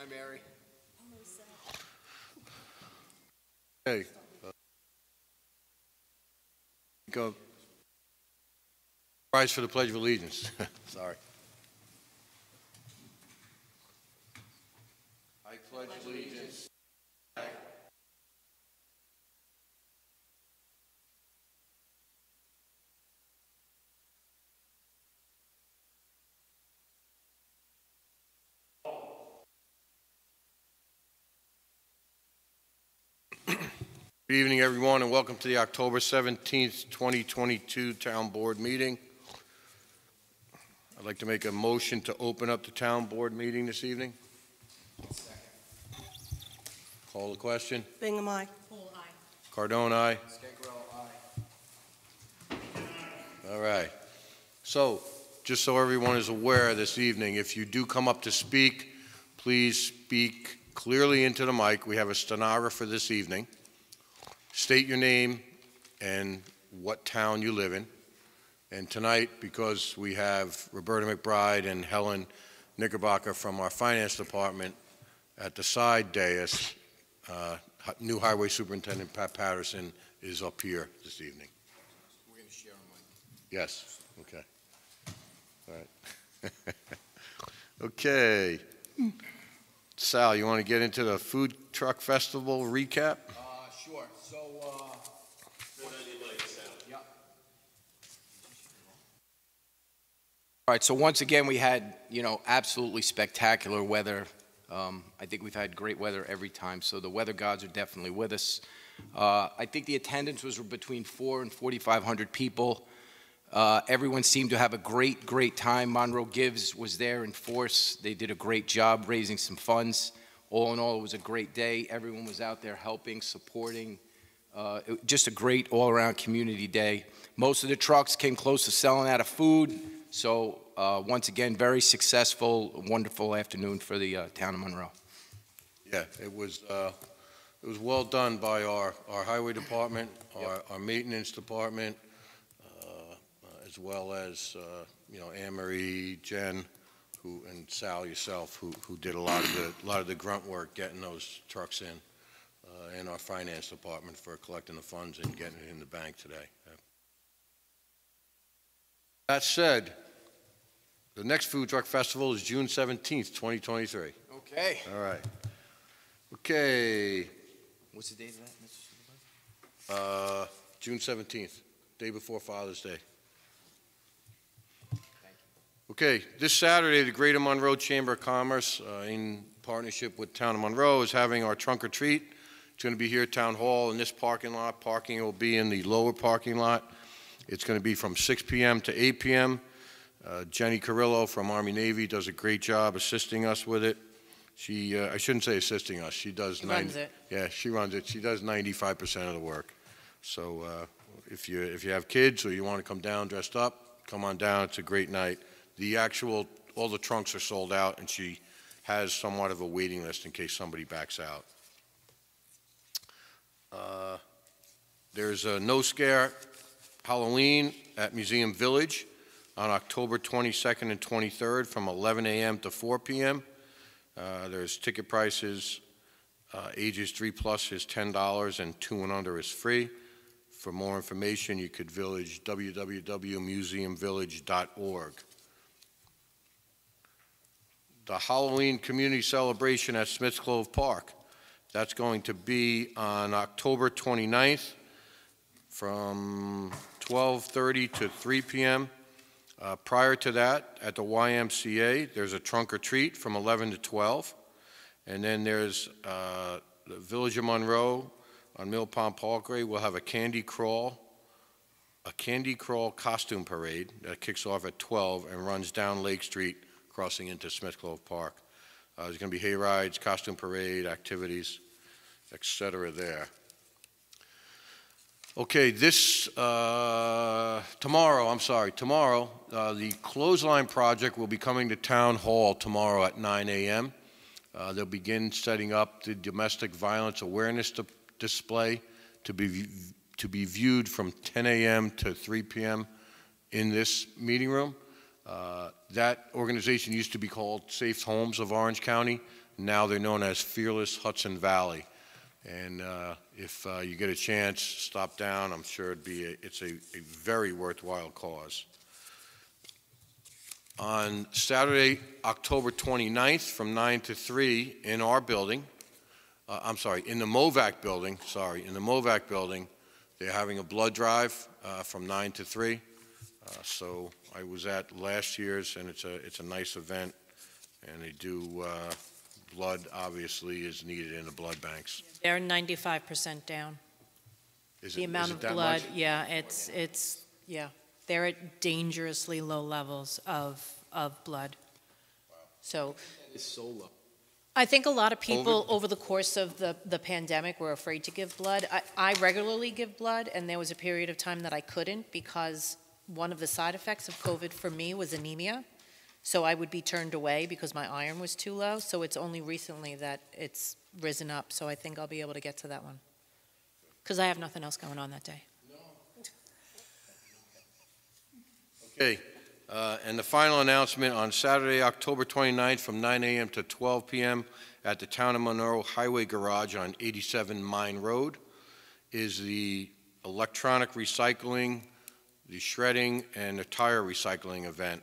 Hi, Mary. Hey. Go. Rise for the Pledge of Allegiance. Sorry. I pledge allegiance. Good evening, everyone, and welcome to the October 17th, 2022 Town Board meeting. I'd like to make a motion to open up the Town Board meeting this evening. Second. Call the question. Bingham, aye. Cardone, aye. All right. So, just so everyone is aware this evening, if you do come up to speak, please speak clearly into the mic. We have a stenographer this evening. State your name and what town you live in. And tonight, because we have Roberta McBride and Helen Knickerbocker from our Finance Department at the side dais, uh, new Highway Superintendent Pat Patterson is up here this evening. We're going to share a mic. Yes, okay. All right. Okay. Sal, you want to get into the Food Truck Festival recap? Uh, sure, so, uh. Yeah. All right, so once again, we had, you know, absolutely spectacular weather. Um, I think we've had great weather every time, so the weather gods are definitely with us. Uh, I think the attendance was between four and 4,500 people. Uh, everyone seemed to have a great, great time. Monroe Gives was there in force. They did a great job raising some funds. All in all, it was a great day. Everyone was out there helping, supporting. Uh, it- just a great all-around community day. Most of the trucks came close to selling out of food. So uh, once again, very successful, wonderful afternoon for the uh, town of Monroe. Yeah, it was, uh, it was well done by our, our Highway Department, our, our Maintenance Department, uh, uh, as well as, uh, you know, Anne Marie, Jen, who, and Sal yourself, who, who did a lot of the, a lot of the grunt work getting those trucks in, uh, and our Finance Department for collecting the funds and getting it in the bank today. That said, the next Food Truck Festival is June 17th, 2023. Okay. All right. Okay, What's the date of that, Mr. Supervisor? uh, June 17th, day before Father's Day. Okay, this Saturday, the Greater Monroe Chamber of Commerce, uh, in partnership with Town of Monroe, is having our trunk or treat. It's going to be here at Town Hall in this parking lot. Parking will be in the lower parking lot. It's going to be from 6 PM to 8 PM. Uh, Jenny Carrillo from Army Navy does a great job assisting us with it. She, uh, I shouldn't say assisting us, she does. He 90 runs it. Yeah, she runs it. She does 95% of the work. So uh, if you, if you have kids or you want to come down dressed up, come on down. It's a great night. The actual, all the trunks are sold out, and she has somewhat of a waiting list in case somebody backs out. Uh, There's a No Scare Halloween at Museum Village on October 22nd and 23rd from 11 a.m. to 4 p.m. Uh, There's ticket prices uh, Ages three plus is ten dollars and two and under is free. For more information, you could village www.museumvillage.org. The Halloween Community Celebration at Smiths Clove Park, that's going to be on October 29th from 12:30 to 3 p.m. Uh, Prior to that, at the YMCA, there's a trunk or treat from 11 to 12. And then there's uh, the Village of Monroe on Mill Pond Parkway We'll have a candy crawl, a candy crawl costume parade that kicks off at 12 and runs down Lake Street, crossing into Smith Clove Park. Uh, There's going to be hay rides, costume parade, activities, et cetera there. Okay, this, uh, tomorrow, I'm sorry, tomorrow, uh, the clothesline project will be coming to Town Hall tomorrow at 9 a.m. Uh, They'll begin setting up the domestic violence awareness di- display to be, to be viewed from 10 a.m. to 3 p.m. in this meeting room. Uh, That organization used to be called Safe Homes of Orange County. Now they're known as Fearless Hudson Valley. And uh, if uh, you get a chance, stop down. I'm sure it'd be, a- it's a a very worthwhile cause. On Saturday, October 29th, from 9 to 3, in our building, uh, I'm sorry, in the MOVAC building, sorry, in the MOVAC building, they're having a blood drive uh, from 9 to 3. Uh, So I was at last year's, and it's a, it's a nice event, and they do, uh, blood obviously is needed in the blood banks. They're 95% down. Is The it- amount of blood, much? yeah, it's, it's, yeah. They're at dangerously low levels of, of blood. Wow. So It's so low. I think a lot of people, over the course of the, the pandemic, were afraid to give blood. I, I regularly give blood, and there was a period of time that I couldn't because one of the side effects of COVID for me was anemia. So I would be turned away because my iron was too low. So it's only recently that it's risen up. So I think I'll be able to get to that one. Because I have nothing else going on that day. Okay, uh, and the final announcement on Saturday, October 29th, from 9 a.m. to 12 p.m. at the Town of Monroe Highway Garage on 87 Mine Road is the electronic recycling, the shredding, and the tire recycling event.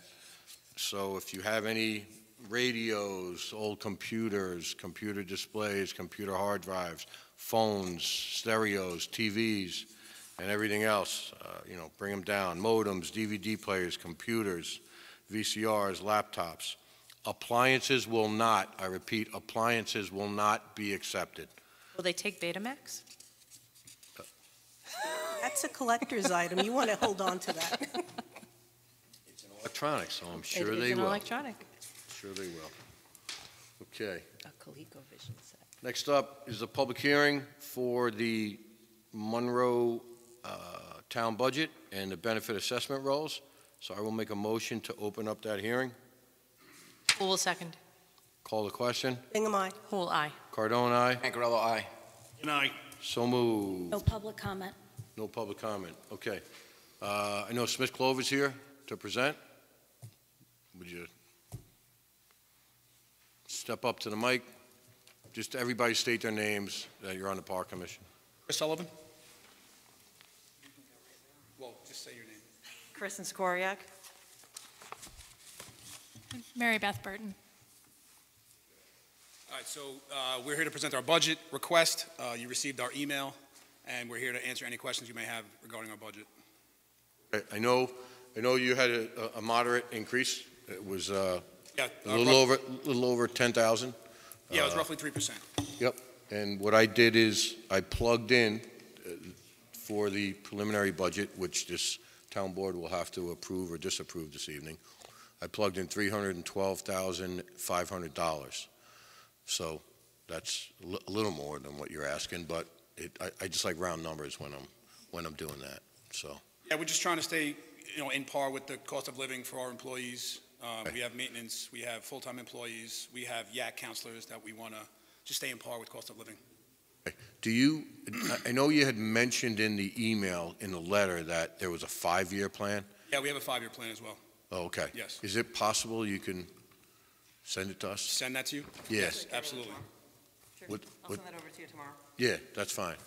So if you have any radios, old computers, computer displays, computer hard drives, phones, stereos, TVs, and everything else, uh, you know, bring them down, modems, DVD players, computers, VCRs, laptops. Appliances will not, I repeat, appliances will not be accepted. Will they take Betamax? That's a collector's item. You want to hold on to that. Electronics, so I'm sure It is they an will. electronic. Sure they will. Okay. A ColecoVision set. Next up is a public hearing for the Monroe uh, Town Budget and the Benefit Assessment Rolls. So I will make a motion to open up that hearing. Who will second? Call the question. Bingham, aye. Who will aye? Cardone, aye. Pancarello, aye. Good night. So moved. No public comment. No public comment. Okay. Uh, I know Smith Clove's here to present. Would you step up to the mic? Just everybody state their names, that you're on the Park Commission. Chris Sullivan? Well, just say your name. Kristen Skoriak. Mary Beth Burton. All right, so uh, we're here to present our budget request. Uh, You received our email, and we're here to answer any questions you may have regarding our budget. I- I know, I know you had a a moderate increase. It was uh, Yeah, a uh, little rough- over, little over 10,000. Yeah, it was uh, roughly 3%. Yep, and what I did is I plugged in uh, for the preliminary budget, which this town board will have to approve or disapprove this evening. I plugged in $312,500. So that's a li- a little more than what you're asking, but it, I, I just like round numbers when I'm, when I'm doing that, so. Yeah, we're just trying to stay, you know, in par with the cost of living for our employees. Um, Okay. We have maintenance, we have full-time employees, we have YAC counselors that we want to just stay in par with cost of living. Do you, I- I know you had mentioned in the email, in the letter, that there was a five-year plan? Yeah, we have a five-year plan as well. Oh, okay. Yes. Is it possible you can send it to us? Send that to you? Yes. Absolutely. What- I'll what- send that over to you tomorrow. Yeah, that's fine.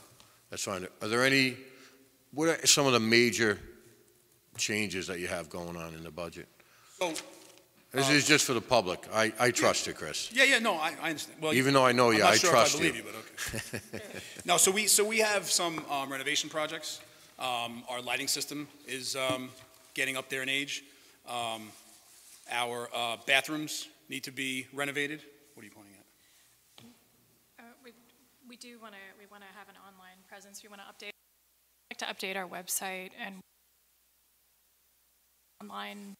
That's fine. Are there any, what are some of the major changes that you have going on in the budget? So, This is just for the public. I, I trust you, Chris. yeah, yeah, no, I, I understand. Well, you- Even though I know you, I'm I sure trust if I you. believe you, but okay. No, so we, so we have some um, renovation projects. Um, Our lighting system is um, getting up there in age. Um, Our uh, bathrooms need to be renovated. What are you pointing at? Uh, We we do want to, we want to have an online presence. We want to update, like to update our website and online,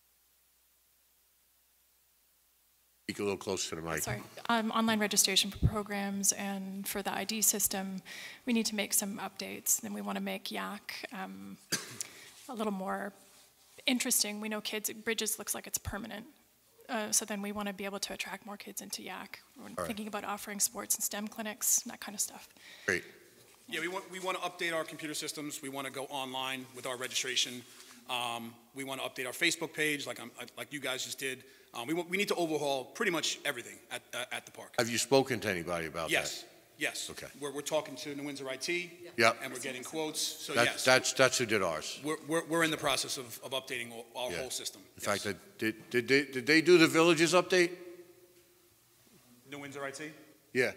Speak a little closer to the mic. sorry, um, online registration for programs and for the ID system. We need to make some updates. Then we want to make YAC um, a little more interesting. We know kids, Bridges looks like it's permanent. Uh, So then we want to be able to attract more kids into YAC. We're right. thinking about offering sports and STEM clinics, and that kind of stuff. Great. Yeah, we want, we want to update our computer systems. We want to go online with our registration. Um, we want to update our Facebook page, like I'm, like you guys just did. Um, we, we need to overhaul pretty much everything at, uh, at the park. Have you spoken to anybody about that? Yes, yes. Okay. We're, we're talking to New Windsor IT. Yep. And we're getting quotes, so That- yes. That's, that's who did ours. We're, we're, we're in the process of, of updating all- our Yeah. whole system. In fact, yes. that- did, did they, did they do the villages update? New Windsor IT? Yeah.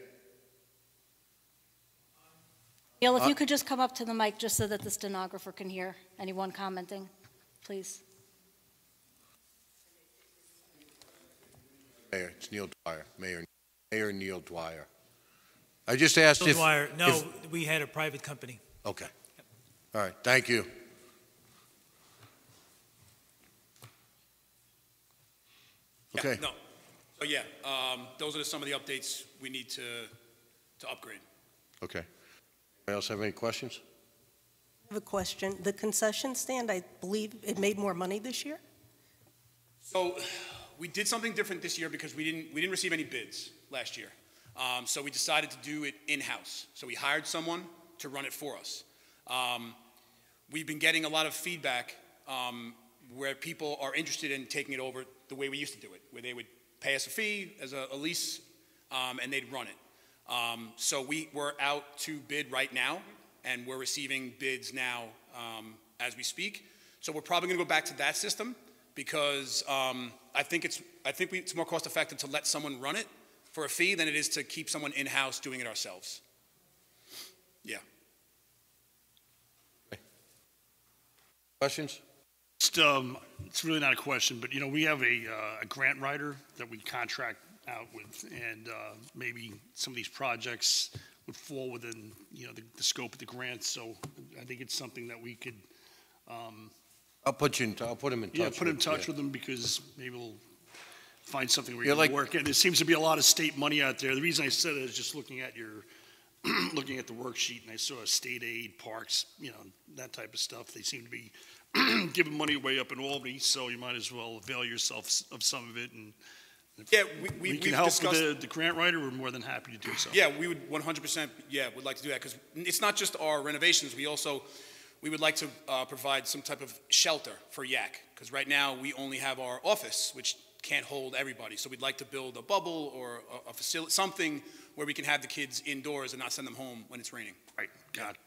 Neil, if Uh, you could just come up to the mic just so that the stenographer can hear anyone commenting, please. Mayor, it's Neil Dwyer, Mayor, Mayor Neil Dwyer. I just asked Bill if. Dwyer, no, if- we had a private company. Okay. All right, thank you. Yeah, Okay, No. So yeah, um, those are some of the updates we need to, to upgrade. okay. Anybody else have any questions? I have a question. The concession stand, I believe it made more money this year? So we did something different this year because we didn't, we didn't receive any bids last year. Um, so we decided to do it in-house. So we hired someone to run it for us. Um, we've been getting a lot of feedback um, where people are interested in taking it over the way we used to do it, where they would pay us a fee as a, a lease um, and they'd run it. Um, so we, we're out to bid right now and we're receiving bids now um, as we speak. So we're probably going to go back to that system because um, I think it's I think we, it's more cost effective to let someone run it for a fee than it is to keep someone in house doing it ourselves. Yeah. Questions? Just, um, it's really not a question, but, you know, we have a, uh, a grant writer that we contract out with, and, uh, maybe some of these projects would fall within, you know, the, the scope of the grant, so I think it's something that we could, um, I'll put you in, I'll put him in touch. yeah, put in with- touch yeah. with them, because maybe we'll find something where Yeah, you like- can work, and there seems to be a lot of state money out there. The reason I said it is just looking at your, looking at the worksheet, and I saw state aid, parks, you know, that type of stuff. They seem to be giving money away up in Albany, so you might as well avail yourself of some of it, and Yeah, we, we, we can help with the, the grant writer, we're more than happy to do so. Yeah, we would 100%, yeah, would like to do that, because it's not just our renovations, we also, we would like to uh, provide some type of shelter for YAC, because right now, we only have our office, which can't hold everybody, so we'd like to build a bubble or a, a facility, something where we can have the kids indoors and not send them home when it's raining. Right, got it.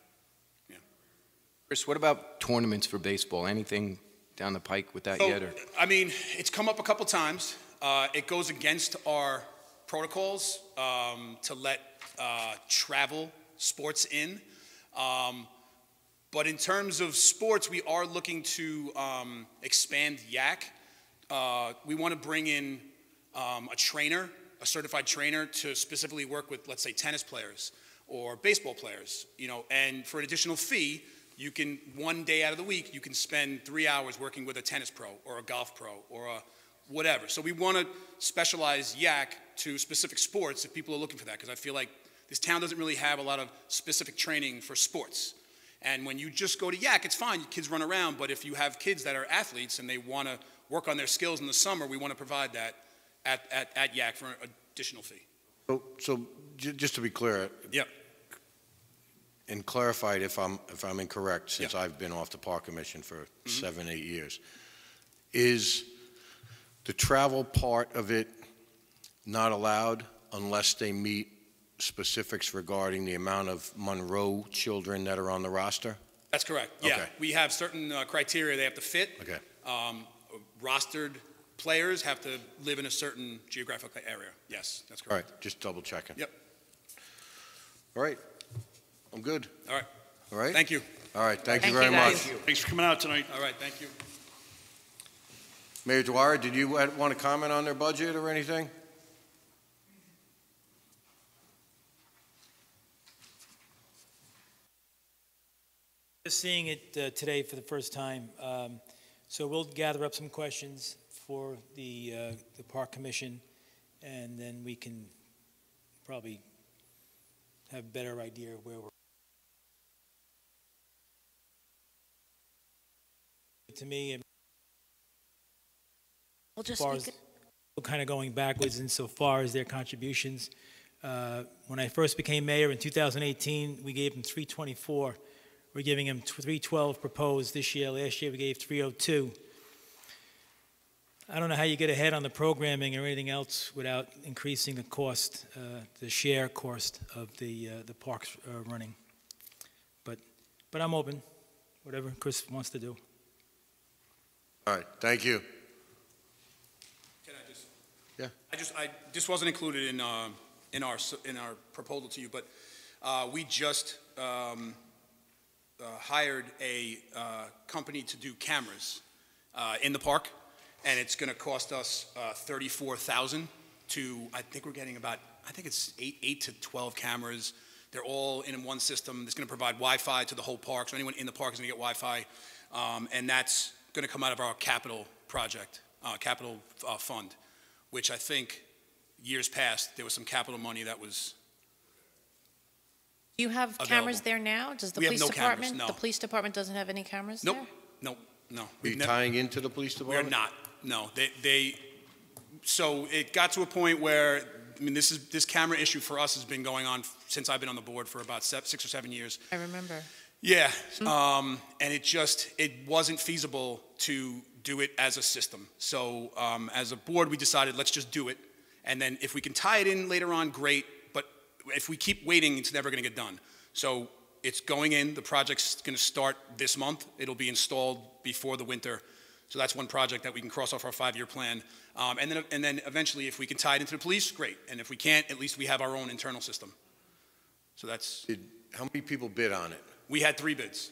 Chris, what about tournaments for baseball? Anything down the pike with that So, yet? Or? I mean, it's come up a couple times. Uh, it goes against our protocols um, to let uh, travel sports in. Um, but in terms of sports, we are looking to um, expand YAC. Uh, we want to bring in um, a trainer, a certified trainer, to specifically work with, let's say, tennis players or baseball players. You know, and for an additional fee, you can one day out of the week you can spend three hours working with a tennis pro or a golf pro or a whatever. So we want to specialize YAC to specific sports if people are looking for that because I feel like this town doesn't really have a lot of specific training for sports. And when you just go to YAC, it's fine. Kids run around. But if you have kids that are athletes and they want to work on their skills in the summer, we want to provide that at, at, at YAC for an additional fee. So, so ju- just to be clear. Yep. And clarified if I'm, if I'm incorrect, since Yeah. I've been off the Park Commission for mm-hmm. seven, eight years. Is the travel part of it not allowed unless they meet specifics regarding the amount of Monroe children that are on the roster? That's correct. Yeah. Okay. We have certain uh, criteria they have to fit. Okay. Um, rostered players have to live in a certain geographic area. Yes, that's All correct. right, just double checking. Yep. All right, I'm good. All right. All right? Thank you. All right, thank you Thank very you, much. Thanks for coming out tonight. All right. Thank you. Mayor Dwyer, did you want to comment on their budget or anything? Just seeing it uh, today for the first time, um, so we'll gather up some questions for the, uh, the Park Commission, and then we can probably have a better idea of where we're. To me, We'll just far as kind of going backwards insofar as their contributions. Uh, When I first became mayor in 2018, we gave them 324, we're giving them 312 proposed this year. Last year, we gave 302. I don't know how you get ahead on the programming or anything else without increasing the cost, uh, the share cost of the, uh, the parks uh, running. But, but I'm open, whatever Chris wants to do. All right, thank you. Can I just? Yeah. I just, I, this wasn't included in, uh, in our, in our proposal to you, but, uh, we just, um, hired a, uh, company to do cameras, uh, in the park, and it's gonna cost us, uh, thirty-four thousand to, I think we're getting about, I think it's eight, eight to twelve cameras. They're all in one system. It's gonna provide Wi-Fi to the whole park, so anyone in the park is gonna get Wi-Fi. Um, and that's gonna come out of our capital project, uh, capital, uh, fund which I think years past, there was some capital money that was, you have cameras Available. there now? Does the We have police no cameras, department? no. The police department doesn't have any cameras there? nope, nope, no. Are We've you never- tying into the police department. We are department? not, no. They, they, so it got to a point where, I mean, this is, this camera issue for us has been going on since I've been on the board for about se- six or seven years. I remember. Yeah, um, and it just, it wasn't feasible to do it as a system. So, um, as a board, we decided, let's just do it. And then if we can tie it in later on, great, but if we keep waiting, it's never gonna get done. So it's going in, the project's gonna start this month. It'll be installed before the winter. So that's one project that we can cross off our five-year plan. Um, and then, and then eventually, if we can tie it into the police, great. And if we can't, at least we have our own internal system. So that's, Did, how many people bid on it? we had three bids.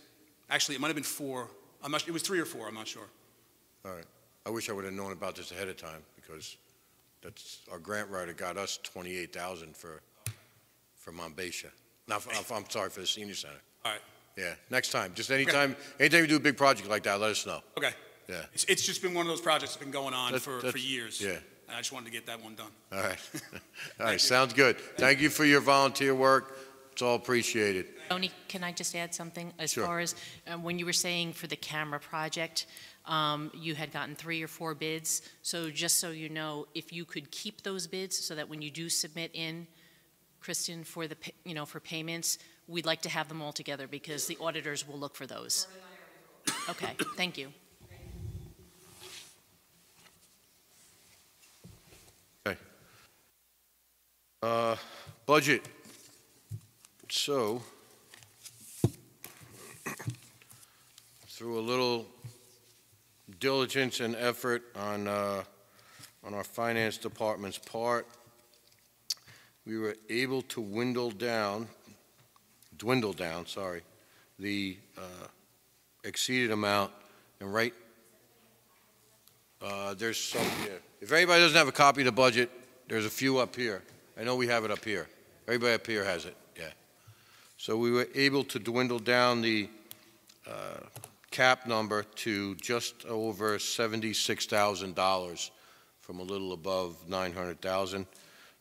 Actually, it might have been four. I'm not, it was three or four, I'm not sure. All right. I wish I would have known about this ahead of time, because that's, our grant writer got us twenty-eight thousand for, for Mombasha. Not, for- I'm sorry, for the senior center. All right. Yeah, next time, just anytime, anytime you do a big project like that, let us know. Okay. Yeah, It's, it's just been one of those projects that's been going on That- for, for years. yeah. And I just wanted to get that one done. all right. All right, sounds good. Thank you for your volunteer work. It's all appreciated. Tony, can I just add something? As Sure. far as, um, when you were saying for the camera project, um, you had gotten three or four bids. So just so you know, if you could keep those bids so that when you do submit in, Kristen, for the, you know, for payments, we'd like to have them all together because the auditors will look for those. Okay, thank you. Uh, Budget. So, through a little diligence and effort on, uh, on our finance department's part, we were able to dwindle down, dwindle down, sorry, the uh, exceeded amount, and right, uh, there's some here. If anybody doesn't have a copy of the budget, there's a few up here. I know we have it up here. Everybody up here has it, yeah. So we were able to dwindle down the uh, cap number to just over $76,000 from a little above 900,000.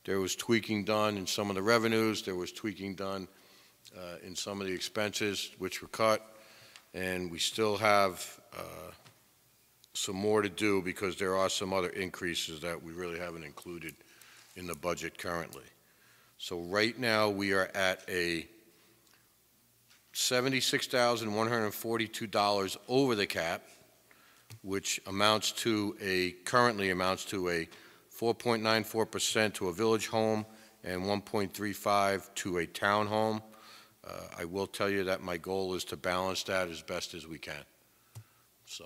There was tweaking done in some of the revenues, there was tweaking done uh, in some of the expenses, which were cut, and we still have uh, some more to do because there are some other increases that we really haven't included in the budget currently. So right now, we are at a $76,142 over the cap, which amounts to a, currently amounts to a 4.94% to a village home and 1.35 to a town home. Uh, I will tell you that my goal is to balance that as best as we can. So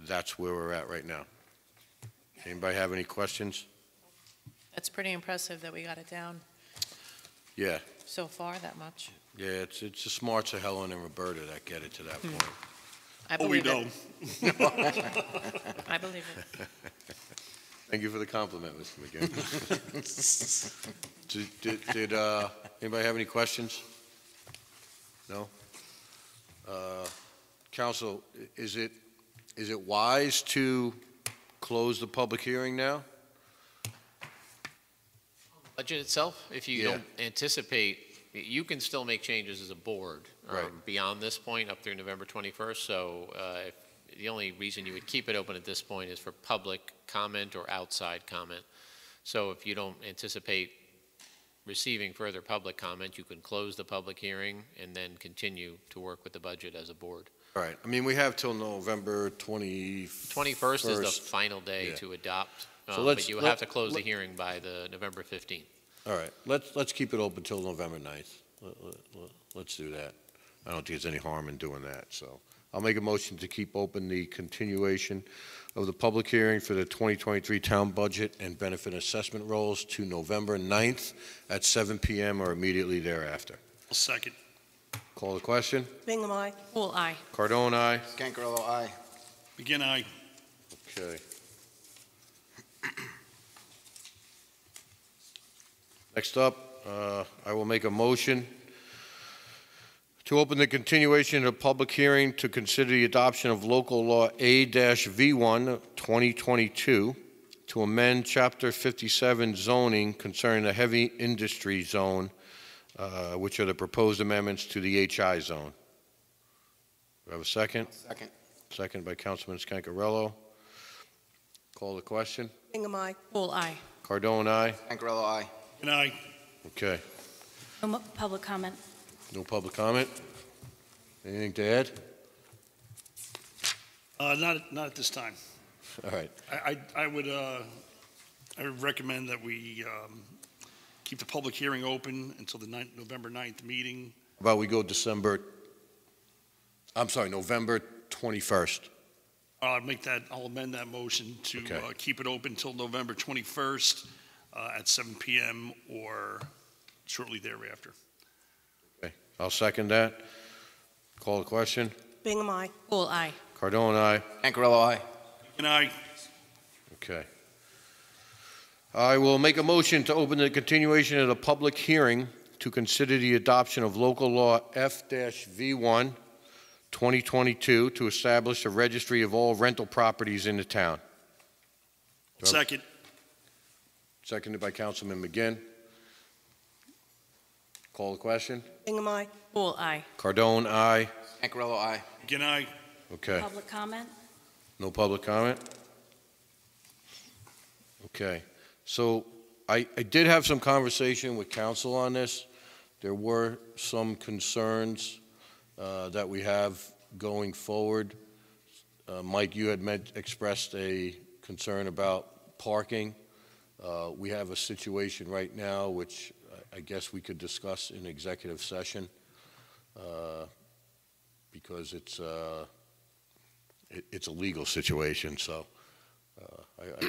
that's where we're at right now. Anybody have any questions? That's pretty impressive that we got it down Yeah, so far that much. yeah, it's, it's the smarts of Helen and Roberta that get it to that point. I Oh, we believe it. know. I believe it. Thank you for the compliment, Mr. McGinn. Did, did- did, uh, anybody have any questions? No? Uh, Counsel, i- is it, is it wise to close the public hearing now? budget itself, if you Yeah. don't anticipate, you can still make changes as a board um, Right. beyond this point up through November 21st. So uh, if- the only reason you would keep it open at this point is for public comment or outside comment. So if you don't anticipate receiving further public comment, you can close the public hearing and then continue to work with the budget as a board. All right, I mean, we have till November 20. 21st is the final day Yeah. to adopt, So um, but you let- have to close the hearing by the November 15th. All right, let's, let's keep it open till November 9th. Let- let- let- Let's do that. I don't think there's any harm in doing that, so. I'll make a motion to keep open the continuation of the public hearing for the 2023 town budget and benefit assessment rolls to November 9th at 7 PM or immediately thereafter. I'll second. Call the question? Bingham, aye. Pool eye. Cardone, aye? Scancarello, aye. Begin I. Okay. Next up, uh, I will make a motion to open the continuation of the public hearing to consider the adoption of local law A-V1 2022 to amend Chapter 57 zoning concerning the heavy industry zone, uh, which are the proposed amendments to the HI zone. Do I have a second? Second. Second by Councilman Scancarello. Call the question. Bingham, aye. Pool eye. Cardone, aye? Scancarello, aye. And I. Okay. No mo- public comment. No public comment? Anything to add? Uh, not, not at this time. All right. I, I I would, uh, I would recommend that we um, keep the public hearing open until the ninth, November 9th meeting. How about we go December, I'm sorry, November 21st? I'll make that, I'll amend that motion to Okay. uh, keep it open until November 21st uh, at 7 PM or shortly thereafter. Okay, I'll second that. Call the question. Bingham, aye. Pool eye. Cardone, aye? Scancarello, aye. And I, Okay. I will make a motion to open the continuation of the public hearing to consider the adoption of local law F-V1 2022 to establish a registry of all rental properties in the town. Do second. Seconded by Councilman McGinn. Call the question. Bingham, aye. Pool eye. Cardone, aye. Scancarello, aye. Again, I. Okay. Public comment. No public comment? Okay. So I, I did have some conversation with council on this. There were some concerns uh, that we have going forward. Uh, Mike, you had meant, expressed a concern about parking. Uh, We have a situation right now which I- guess we could discuss in executive session uh, because it's, uh, it- it's a legal situation, so uh, I- I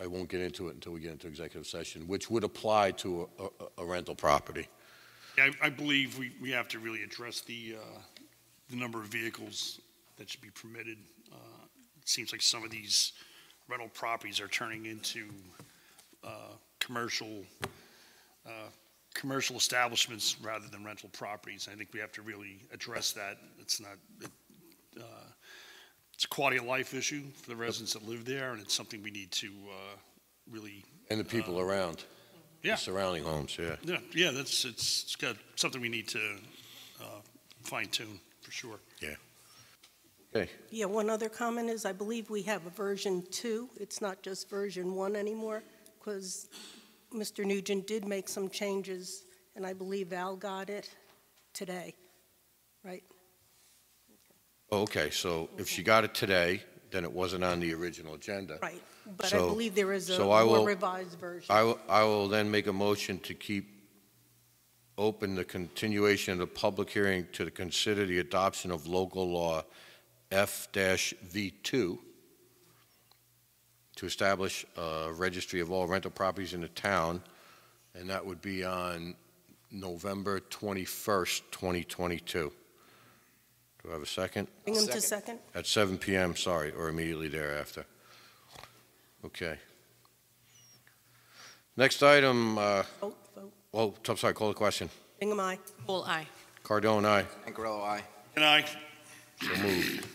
I- I won't get into it until we get into executive session, which would apply to a- a- a rental property. Yeah, I I believe we, we have to really address the, uh, the number of vehicles that should be permitted. Uh, It seems like some of these rental properties are turning into uh, commercial, uh, commercial establishments rather than rental properties. I think we have to really address that. It's not, it, uh, it's a quality of life issue for the residents that live there, and it's something we need to uh, really, And the people around, yeah. the surrounding homes, yeah. Yeah, yeah, that's, it's, it's got something we need to uh, fine tune, for sure. Yeah. Okay, Yeah, one other comment is I believe we have a version two. It's not just version one anymore, because Mr. Nugent did make some changes, and I believe Val got it today, right? Oh, okay, so if she got it today, then it wasn't on the original agenda. Right. But I So- believe there is a so I more will- revised version. I will, I will then make a motion to keep open the continuation of the public hearing to consider the adoption of local law F-V2 to establish a registry of all rental properties in the town, and that would be on November 21st, 2022. Do I have a second? Bingham to second? At 7 PM, sorry, or immediately thereafter. Okay. Next item, uh, Vote, vote. oh, I'm sorry, call the question. Bingham, aye. Pool eye. Cardone, aye. Scancarello, aye. And I, So moved.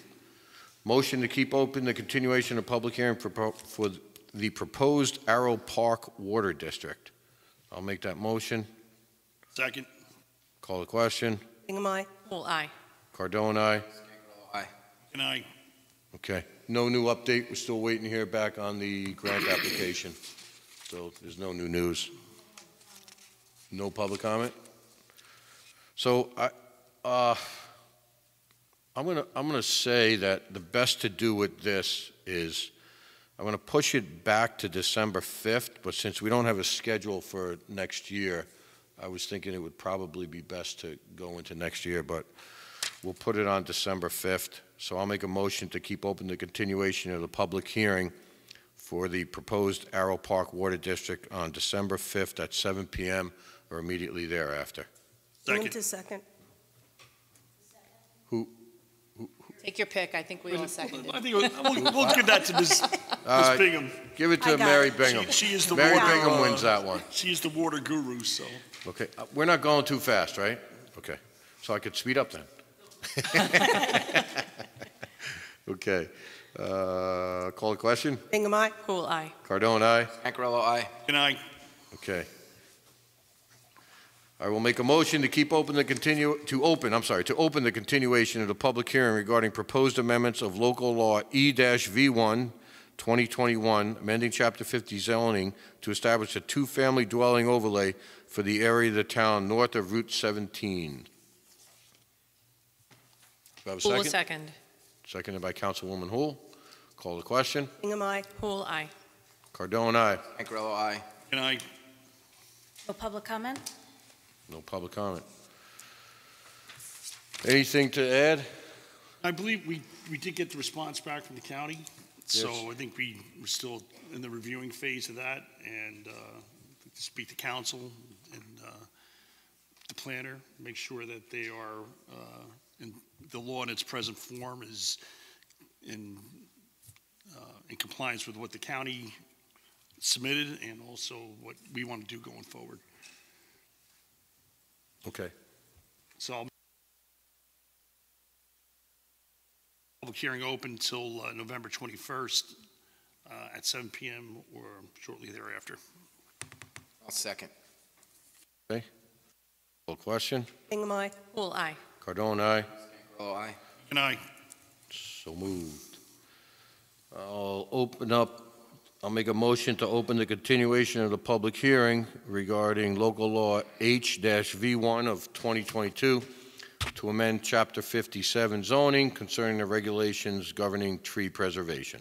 Motion to keep open the continuation of public hearing for for the proposed Arrow Park Water District. I'll make that motion. second. Call the question. Bingham, aye. Pool eye. Cardone, aye. And I, Okay. No new update. We're still waiting to hear back on the grant application. So there's no new news. No public comment? So I, uh, I'm gonna, I'm gonna say that the best to do with this is, I'm gonna push it back to December 5th, but since we don't have a schedule for next year, I was thinking it would probably be best to go into next year, but we'll put it on December 5th. So I'll make a motion to keep open the continuation of the public hearing for the proposed Arrow Park Water District on December 5th at 7 PM or immediately thereafter. Second. Into second. Take your pick, I think we all seconded. I think we'll, we'll- we'll give that to Ms. Uh, Ms. Bingham. Give it to Mary it. Bingham. She she is the Mary water. Bingham uh, wins that one. She is the water guru, so. Okay, uh, we're not going too fast, right? Okay, so I could speed up then. Okay, uh, call the question? Bingham, aye. Cool, aye. Cardone, aye? Ancarello, aye. Good night. Okay. I will make a motion to keep open the continue, to open, I'm sorry, to open the continuation of the public hearing regarding proposed amendments of local law E-V1, 2021, amending Chapter 50 zoning to establish a two-family dwelling overlay for the area of the town north of Route 17. Do I have a Cool, second? second. Seconded by Councilwoman Houle. Call the question. Bingham, aye. Cool, aye. Cardone, aye. Ancarello, aye. Good night. No public comment? No public comment. Anything to add? I believe we, we did get the response back from the county, so Yes. I think we, we're still in the reviewing phase of that, and uh, to speak to council and uh, the planner, make sure that they are, uh, in, the law in its present form is in, uh, in compliance with what the county submitted and also what we want to do going forward. Okay. So I'll public hearing open until uh, November 21st uh, at 7 PM or shortly thereafter. I'll second. Okay. the question. Bingham, aye. Cool, aye. Cardone, aye. Ancarello, aye. Good night. So moved. I'll open up, I'll make a motion to open the continuation of the public hearing regarding local law H-V1 of 2022 to amend Chapter 57 zoning concerning the regulations governing tree preservation.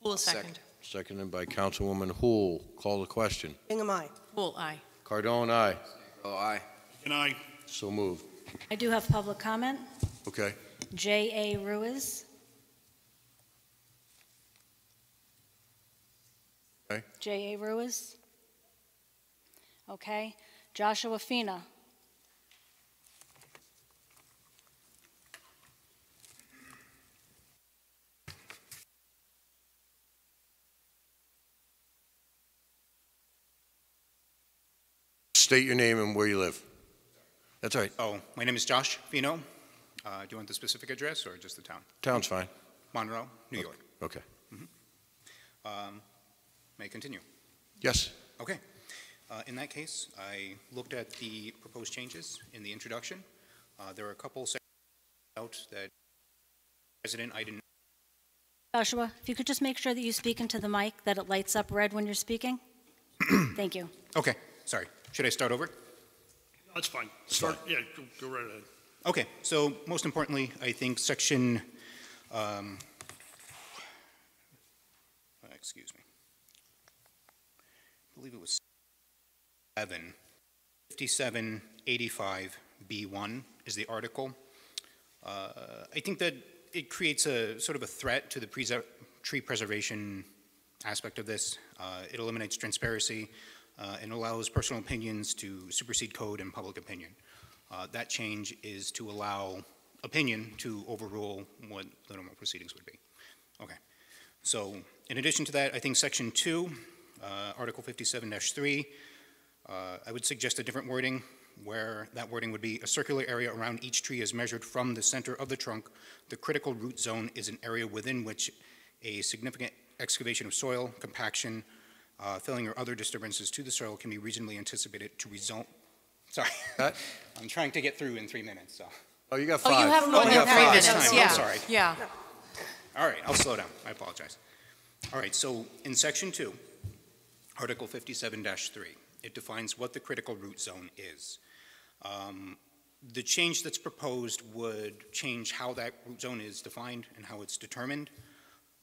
Cool, second. second. Seconded by Councilwoman Houle. Call the question. Bingham, aye. Cool, aye. Cardone, aye. Ancarello, aye. Good night. So moved. I do have public comment. Okay. J.A. Ruiz. Okay. J.A. Ruiz. Okay. Joshua Fina. State your name and where you live. That's all right. Oh, my name is Josh Fino. Uh, Do you want the specific address or just the town? Town's fine. Monroe, New York. Okay. Um, May I continue? Yes. Okay. Uh, In that case, I looked at the proposed changes in the introduction. Uh, There are a couple of sections out that President, I didn't, Joshua, if you could just make sure that you speak into the mic, that it lights up red when you're speaking. Thank you. okay, sorry. Should I start over? That's fine. Start, yeah, go- go right ahead. Okay, so most importantly, I think section, um, excuse me. I believe it was seven, 5785B1 is the article. Uh, I think that it creates a sort of a threat to the tree preservation aspect of this. Uh, It eliminates transparency uh, and allows personal opinions to supersede code and public opinion. Uh, That change is to allow opinion to overrule what the normal proceedings would be. Okay. So in addition to that, I think Section 2, uh, Article 57-3, uh, I would suggest a different wording, where that wording would be, "A circular area around each tree is measured from the center of the trunk. The critical root zone is an area within which a significant excavation of soil, compaction, uh, filling, or other disturbances to the soil can be reasonably anticipated to result." Sorry. I'm trying to get through in three minutes, so. Oh, you got Oh, five. you have Oh, more you than three five minutes, time. I'm yeah. sorry. Yeah. All right, I'll slow down. I apologize. All right, so in section two, Article 57-3. It defines what the critical root zone is. Um, The change that's proposed would change how that root zone is defined and how it's determined.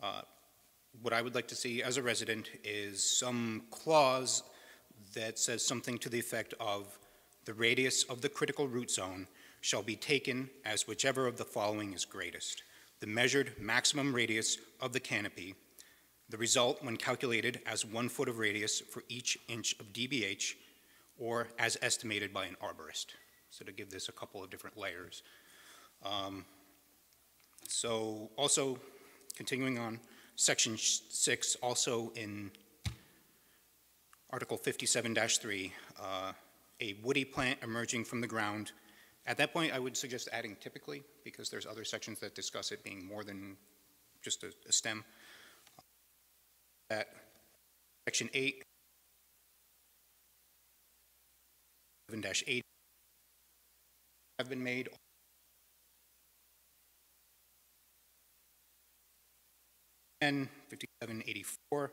Uh, What I would like to see as a resident is some clause that says something to the effect of, "The radius of the critical root zone shall be taken as whichever of the following is greatest. The measured maximum radius of the canopy, the result when calculated as one foot of radius for each inch of DBH, or as estimated by an arborist. So to give this a couple of different layers. Um, So also, continuing on, section six, also in Article 57-3, uh, a woody plant emerging from the ground. At that point, I would suggest adding typically, because there's other sections that discuss it being more than just a a stem. That, section eight, 7-8 have been made. And 5784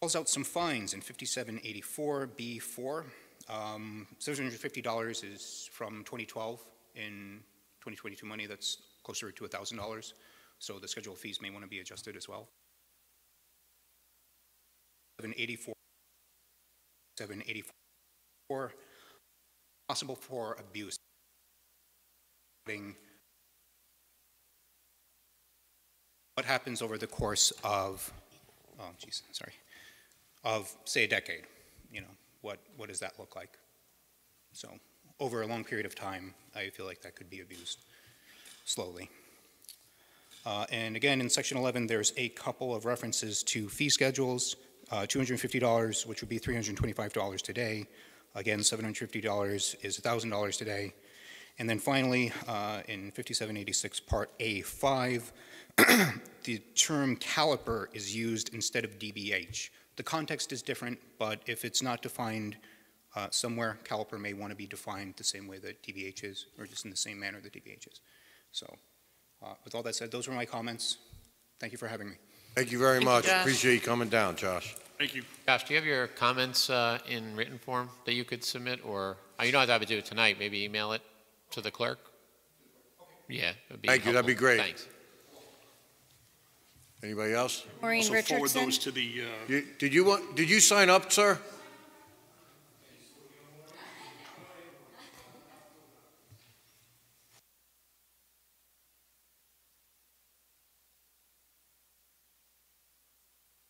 calls out some fines in 5784B4. Um, $750 is from 2012. In 2022 money, that's closer to $1,000. So the schedule fees may want to be adjusted as well. 784, 784, possible for abuse. What happens over the course of, oh, geez, sorry, of, say, a decade? You know, what, what does that look like? So, over a long period of time, I feel like that could be abused slowly. Uh, And again, in section 11, there's a couple of references to fee schedules, uh, $250, which would be $325 today. Again, $750 is $1,000 today. And then finally, uh, in 5786 Part A5, the term caliper is used instead of DBH. The context is different, but if it's not defined uh, somewhere, caliper may want to be defined the same way that DBH is, or just in the same manner that DBH is. So, uh, with all that said, those were my comments. Thank you for having me. Thank you very Thank much. Josh. Appreciate you coming down, Josh. Thank you. Josh, do you have your comments uh, in written form that you could submit, or, uh, you don't have to have it do it tonight, maybe email it to the clerk? Yeah. it'd be Thank you, that'd be great. Thanks. Anybody else? Maureen Also forward Richardson. those to the, uh, You- Did you want, did you sign up, sir?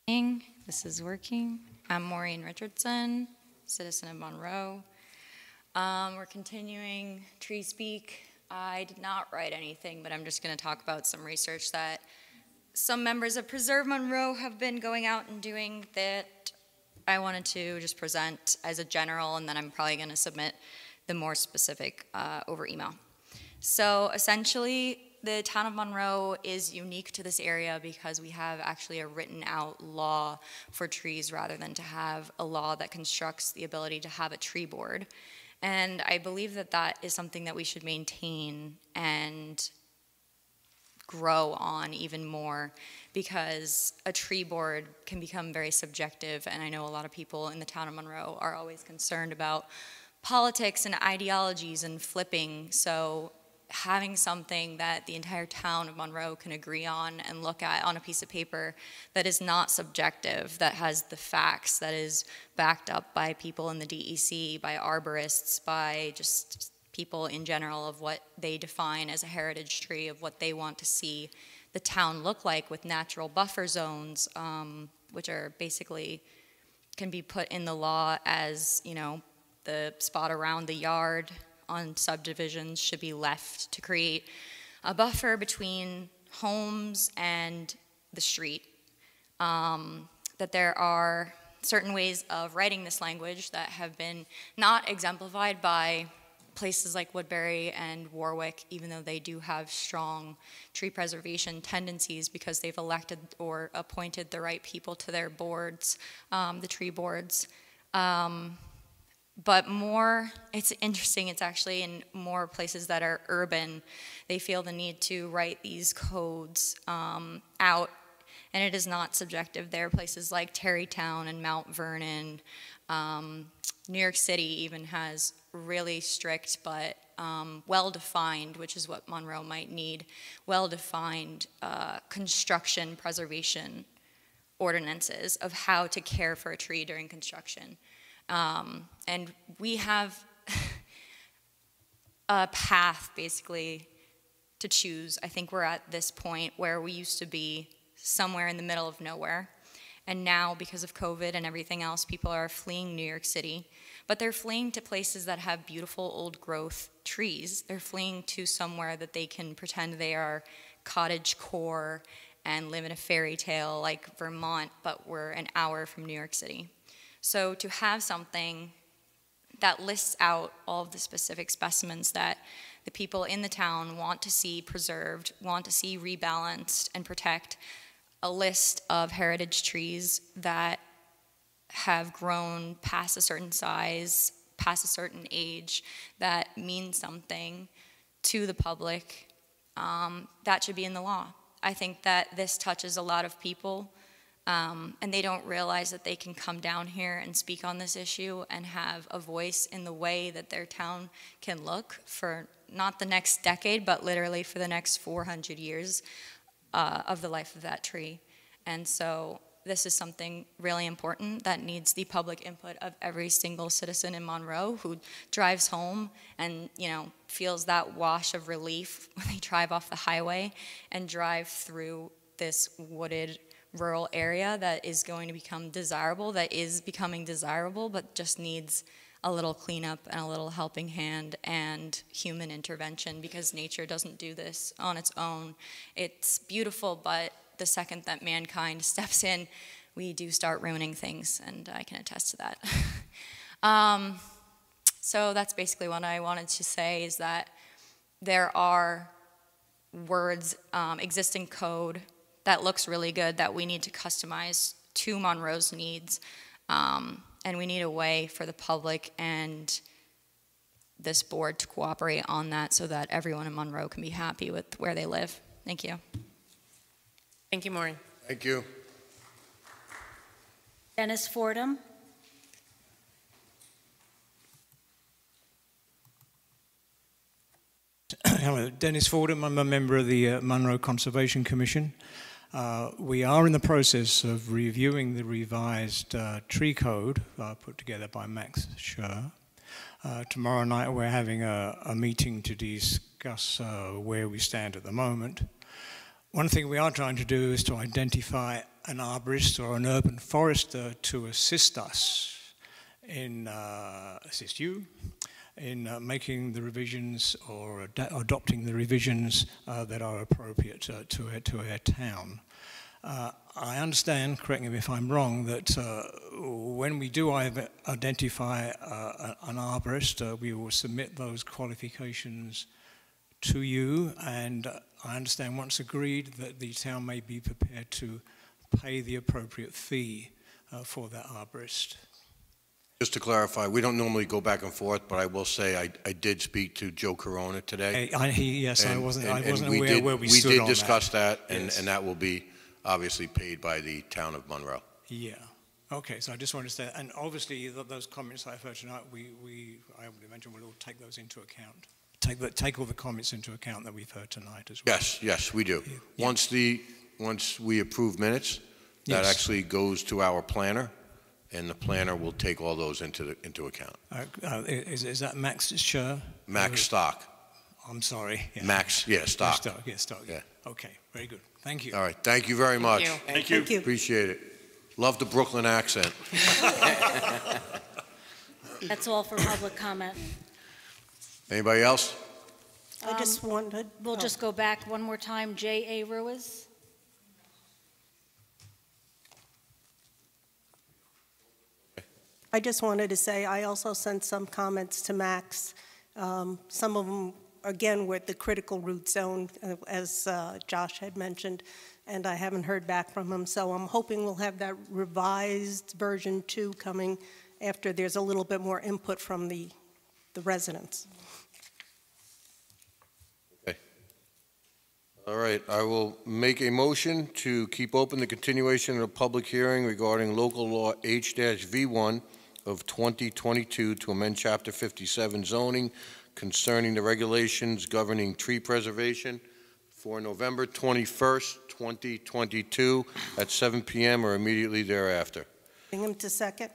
This is working. I'm Maureen Richardson, citizen of Monroe. Um, we're continuing Tree Speak. I did not write anything, but I'm just going to talk about some research that some members of Preserve Monroe have been going out and doing that I wanted to just present as a general, and then I'm probably going to submit the more specific uh, over email. So essentially, the town of Monroe is unique to this area because we have actually a written out law for trees rather than to have a law that constructs the ability to have a tree board. And I believe that that is something that we should maintain and grow on even more because a tree board can become very subjective. And I know a lot of people in the town of Monroe are always concerned about politics and ideologies and flipping. So having something that the entire town of Monroe can agree on and look at on a piece of paper that is not subjective, that has the facts, that is backed up by people in the DEC, by arborists, by just people in general of what they define as a heritage tree, of what they want to see the town look like with natural buffer zones, um, which are basically can be put in the law as, you know, the spot around the yard on subdivisions should be left to create a buffer between homes and the street. Um, that there are certain ways of writing this language that have been not exemplified by places like Woodbury and Warwick, even though they do have strong tree preservation tendencies because they've elected or appointed the right people to their boards, um, the tree boards. Um, but more, it's interesting, it's actually in more places that are urban, they feel the need to write these codes um, out and it is not subjective. There are places like Tarrytown and Mount Vernon. Um, New York City even has really strict but um, well-defined, which is what Monroe might need, well-defined uh, construction preservation ordinances of how to care for a tree during construction. Um, and we have a path basically to choose. I think we're at this point where we used to be somewhere in the middle of nowhere. And now, because of COVID and everything else, people are fleeing New York City. But they're fleeing to places that have beautiful old growth trees. They're fleeing to somewhere that they can pretend they are cottage core and live in a fairy tale like Vermont, but we're an hour from New York City. So to have something that lists out all of the specific specimens that the people in the town want to see preserved, want to see rebalanced and protect, a list of heritage trees that have grown past a certain size, past a certain age, that mean something to the public, um, that should be in the law. I think that this touches a lot of people, um, and they don't realize that they can come down here and speak on this issue and have a voice in the way that their town can look for not the next decade, but literally for the next 400 years uh, of the life of that tree. And so this is something really important that needs the public input of every single citizen in Monroe who drives home and, you know, feels that wash of relief when they drive off the highway and drive through this wooded rural area that is going to become desirable, that is becoming desirable, but just needs a little cleanup and a little helping hand and human intervention because nature doesn't do this on its own. It's beautiful, but the second that mankind steps in, we do start ruining things, and I can attest to that. um, so that's basically what I wanted to say is that there are words, um, existing code that looks really good that we need to customize to Monroe's needs. Um, and we need a way for the public and this board to cooperate on that so that everyone in Monroe can be happy with where they live. Thank you. Thank you, Maureen. Thank you. Dennis Fordham. Hello, Dennis Fordham. I'm a member of the uh, Monroe Conservation Commission. Uh, we are in the process of reviewing the revised uh, tree code uh, put together by Max Scher. Uh, tomorrow night we're having a, a meeting to discuss uh, where we stand at the moment. One thing we are trying to do is to identify an arborist or an urban forester to assist us in, uh, assist you in uh, making the revisions or ad adopting the revisions uh, that are appropriate uh, to, our, to our town. Uh, I understand, correct me if I'm wrong, that uh, when we do identify an arborist, we will submit those qualifications to you, and I understand once agreed that the town may be prepared to pay the appropriate fee for that arborist. Just to clarify, we don't normally go back and forth, but I will say I, I did speak to Joe Corona today. I, I, he, yes, and, I wasn't, and, I wasn't we aware did, where we, we stood did on discuss that, that and, yes. and that will be obviously paid by the town of Monroe. Yeah. Okay, so I just wanted to say, and obviously th those comments I've heard tonight, we, we I would imagine we'll all take those into account. Take, the, take all the comments into account that we've heard tonight as well. Yes, yes, we do. Yeah. Once the, once we approve minutes, that Yes. actually goes to our planner, and the planner will take all those into, the, into account. Uh, uh, is, is that Max Scher? Max Stock, I'm sorry. Yeah. Max, yeah, Stock. Stock, yeah, Stock. Yeah. Okay, very good. Thank you. All right, thank you very much. you. Thank you. Thank you. Appreciate it. Love the Brooklyn accent. That's all for public comment. Anybody else? I just wanted. We'll oh. just go back one more time. J.A. Ruiz. I just wanted to say, I also sent some comments to Max. Um, Some of them, again, were at the critical root zone, uh, as uh, Josh had mentioned, and I haven't heard back from him. So I'm hoping we'll have that revised version two coming after there's a little bit more input from the, the residents. Okay. All right, I will make a motion to keep open the continuation of the public hearing regarding local law H-V1 of 2022 to amend Chapter 57 zoning concerning the regulations governing tree preservation for November 21st, 2022 at 7 PM or immediately thereafter. Bingham to second.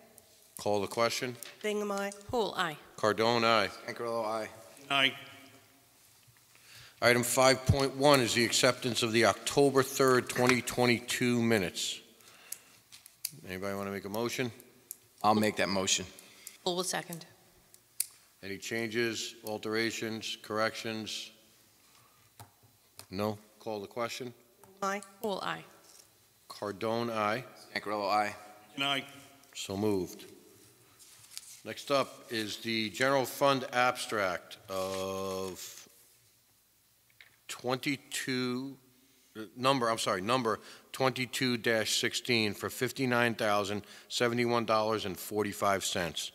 Call the question. Bingham, aye. Pool, aye. Cardone, aye. Anchorello, aye. Aye. Item 5.1 is the acceptance of the October 3rd, 2022 minutes. Anybody want to make a motion? I'll make that motion. Pool will second. Any changes, alterations, corrections? No? Call the question. Aye. Pool, aye. Cardone, aye. Anchorello, aye. And I, So moved. Next up is the general fund abstract of 22, uh, number, I'm sorry, number 22-16 for $59,071.45.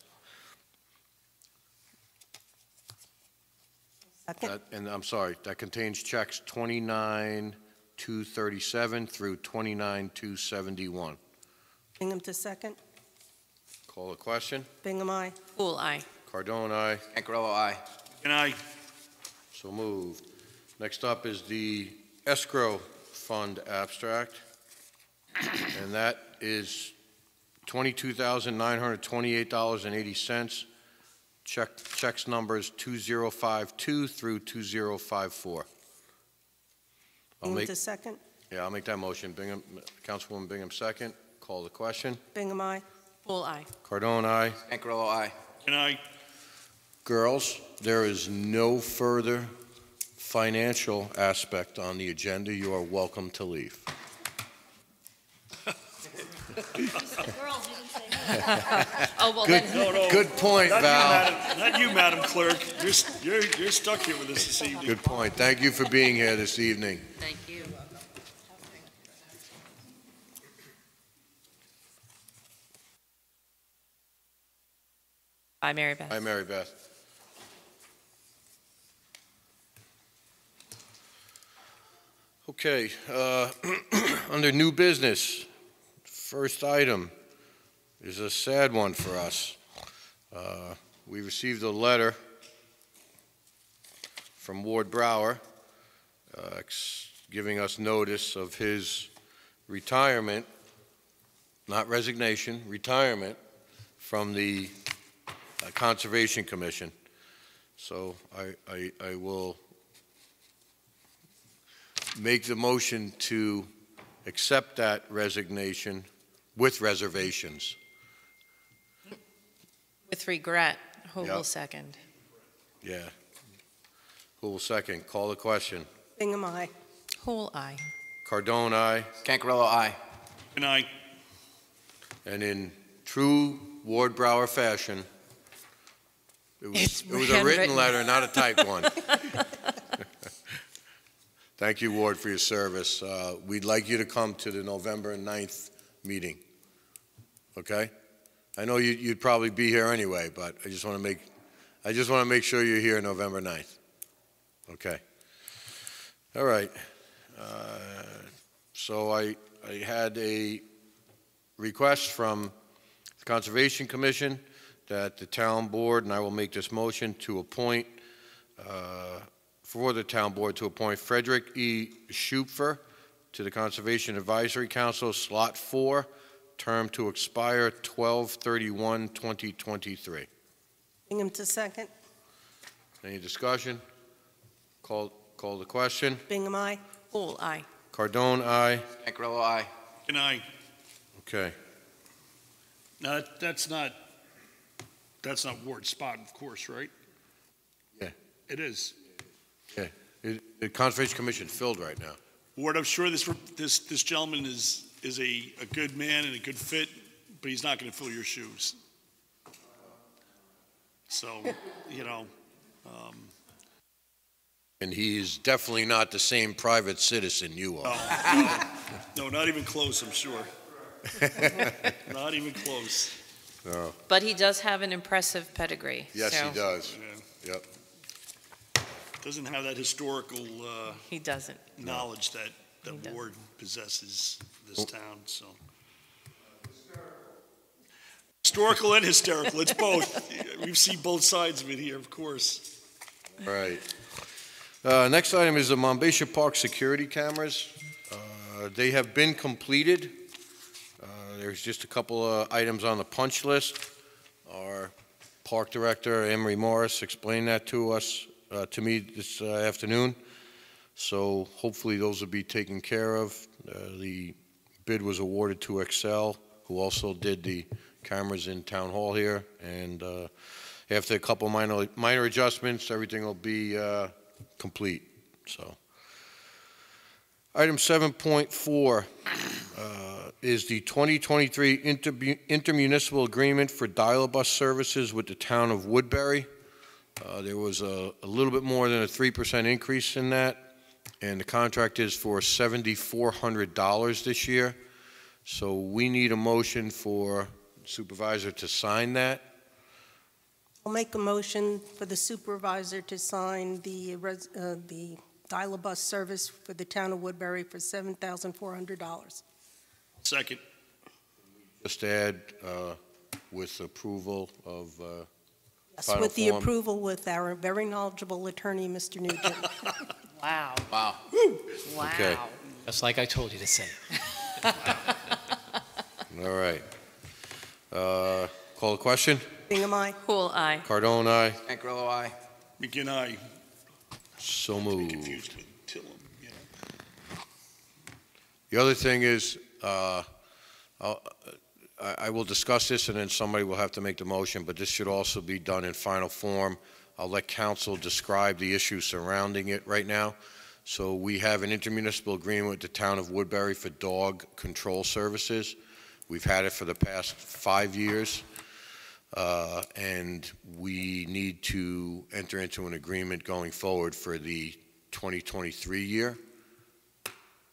Second. That- And I'm sorry, that contains checks 29-237 through 29-271. Bingham to second. Call the question. Bingham, aye. Pool, aye. Cardone, aye. Anchorello, aye. and I, So moved. Next up is the escrow fund abstract, and that is $22,928.80. Check, checks numbers 2052 through 2054. I'll Bingham make, to second. yeah, I'll make that motion. Bingham, Councilwoman Bingham second. Call the question. Bingham, aye. Pool, aye. Cardone, aye. Anchorello, aye. and I, Girls, there is no further financial aspect on the agenda. You are welcome to leave. Oh, well, Good, then, no, no. good point, Not you, Val. Madam- Not you, Madam Clerk. You're, you're, you're stuck here with us this evening. Good point. Thank you for being here this evening. Thank you. Bye, Mary Beth. Hi, Mary Beth. Okay, uh, under new business, first item is a sad one for us. Uh, We received a letter from Ward Brower uh, giving us notice of his retirement, not resignation, retirement from the uh, Conservation Commission. So I, I, I will make the motion to accept that resignation with reservations. With regret, who will second? Yeah. Who will second? Call the question. Bingham, aye. Pool, aye. Cardone, aye. Cancarello, aye. And I, And in true Ward Brower fashion, it was, It's it was a written handwritten. letter, not a typed one. Thank you, Ward, for your service. Uh, We'd like you to come to the November 9th meeting, okay? I know you- you'd probably be here anyway, but I just want to make, I just want to make sure you're here November 9th, okay? All right. Uh, So I, I had a request from the Conservation Commission that the town board, and I will make this motion, to appoint, uh, for the town board, to appoint Frederick E. Schupfer to the Conservation Advisory Council, Slot 4, term to expire 12/31/2023. Bingham to second. Any discussion? Call, call the question. Bingham, aye. Pool, aye. Cardone, aye. Cancarello, aye. and I. Okay. Now, that- that's not, that's not Ward Spot, of course, right? Yeah. It is. It- The Conservation Commission filled right now. Ward, I'm sure this, this, this gentleman is, is a, a good man and a good fit, but he's not going to fill your shoes. So, you know, um, And he is definitely not the same private citizen you no, are. no, no, not even close, I'm sure. Not even close. No. But he does have an impressive pedigree. Yes, so- he does. Yeah. Yep. doesn't have that historical uh, He doesn't. knowledge that the He doesn't. ward possesses this town, so. Historical and hysterical, it's both. We've seen both sides of it here, of course. Right. Uh, Next item is the Mombasha Park security cameras. Uh, They have been completed. Uh, There's just a couple of items on the punch list. Our park director, Emery Morris, explained that to us, uh, to me this uh, afternoon. So hopefully those will be taken care of. Uh, The bid was awarded to Excel, who also did the cameras in Town Hall here. And uh, after a couple minor, minor adjustments, everything will be uh, complete, so. Item 7.4 uh, is the 2023 interbu- intermunicipal agreement for dial-a-bus services with the town of Woodbury. Uh, There was a a little bit more than a 3% increase in that, and the contract is for $7,400 this year. So we need a motion for supervisor to sign that. I'll make a motion for the supervisor to sign the, res- uh, the dial-a-bus service for the town of Woodbury for $7,400. Second. Just add uh, with approval of, uh, Yes, Final With the form. approval with our very knowledgeable attorney, Mr. Nugent. Wow. Wow. Okay. Wow. Just like I told you to say. all right. Uh, Call the question? Bingham, aye. Cool aye. Cardone, aye. Ankarello, aye. McGinn, aye. So moved. Confused with Tillum, you know. The other thing is, uh, I'll- I I will discuss this, and then somebody will have to make the motion, but this should also be done in final form. I'll let council describe the issues surrounding it right now. So we have an intermunicipal agreement with the town of Woodbury for dog control services. We've had it for the past five years, uh, and we need to enter into an agreement going forward for the 2023 year.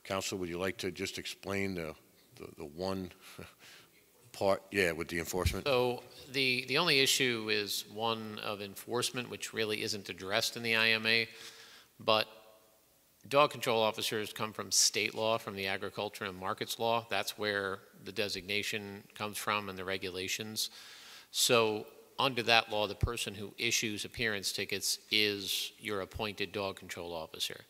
Council, would you like to just explain the, the, the one part, yeah, with the enforcement? So the, the only issue is one of enforcement, which really isn't addressed in the IMA, but dog control officers come from state law, from the agriculture and markets law. That's where the designation comes from and the regulations. So under that law, the person who issues appearance tickets is your appointed dog control officer.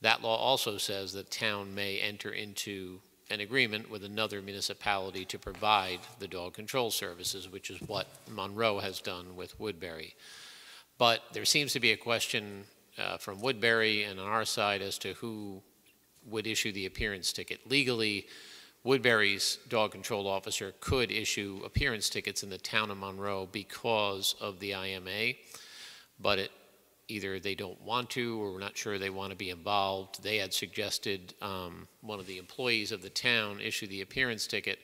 That law also says that town may enter into an agreement with another municipality to provide the dog control services, which is what Monroe has done with Woodbury. But there seems to be a question uh, from Woodbury and on our side as to who would issue the appearance ticket. Legally, Woodbury's dog control officer could issue appearance tickets in the town of Monroe because of the IMA, but it, either they don't want to or we're not sure they want to be involved. They had suggested um, one of the employees of the town issue the appearance ticket,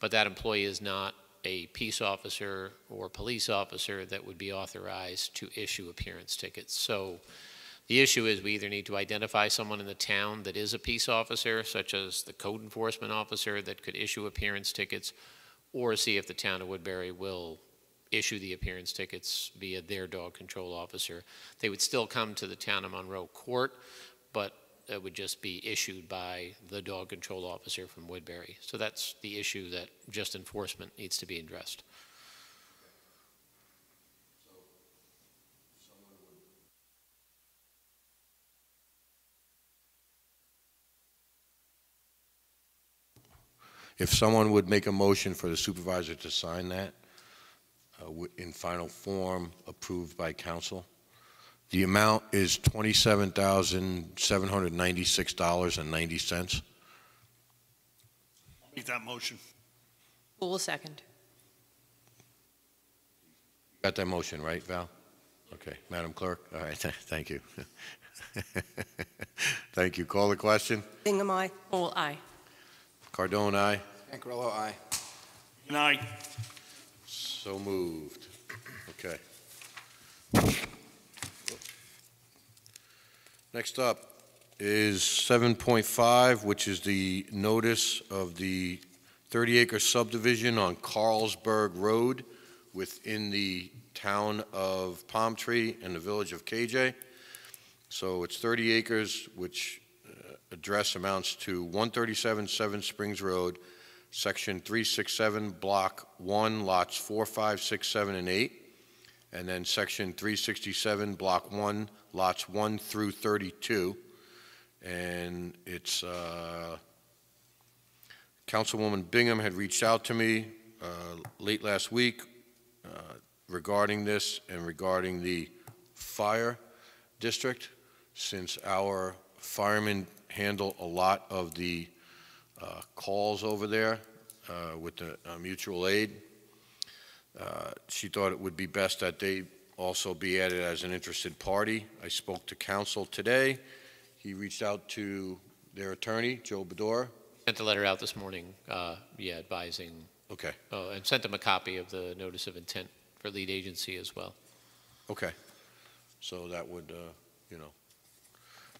but that employee is not a peace officer or police officer that would be authorized to issue appearance tickets. So the issue is we either need to identify someone in the town that is a peace officer, such as the code enforcement officer that could issue appearance tickets, or see if the town of Woodbury will issue the appearance tickets via their dog control officer. They would still come to the town of Monroe Court, but it would just be issued by the dog control officer from Woodbury. So that's the issue that just enforcement needs to be addressed. If someone would make a motion for the supervisor to sign that Uh, in final form, approved by council, the amount is $27,796.90. Make that motion. Cool second. Got that motion, right, Val? Okay, Madam Clerk? All right, th- thank you. Thank you. Call the question? Bingham, aye. Cool aye. Cardone, aye. Ankarello, aye. And I, So moved. Okay. Next up is 7.5, which is the notice of the 30-acre subdivision on Carlsberg Road within the town of Palm Tree and the village of KJ. So it's 30 acres, which uh, address amounts to 137 Seven Springs Road, Section 367, Block 1, lots 4, 5, 6, 7, and 8, and then Section 367, Block 1, lots 1 through 32. And it's, uh, Councilwoman Bingham had reached out to me uh, late last week uh, regarding this and regarding the fire district, since our firemen handle a lot of the uh, calls over there uh, with the uh, mutual aid. Uh, She thought it would be best that they also be added as an interested party. I spoke to counsel today. He reached out to their attorney, Joe Bedore. Sent a letter out this morning, uh, yeah, advising, Okay, oh, and sent them a copy of the notice of intent for lead agency as well. okay. So that would, uh, you know,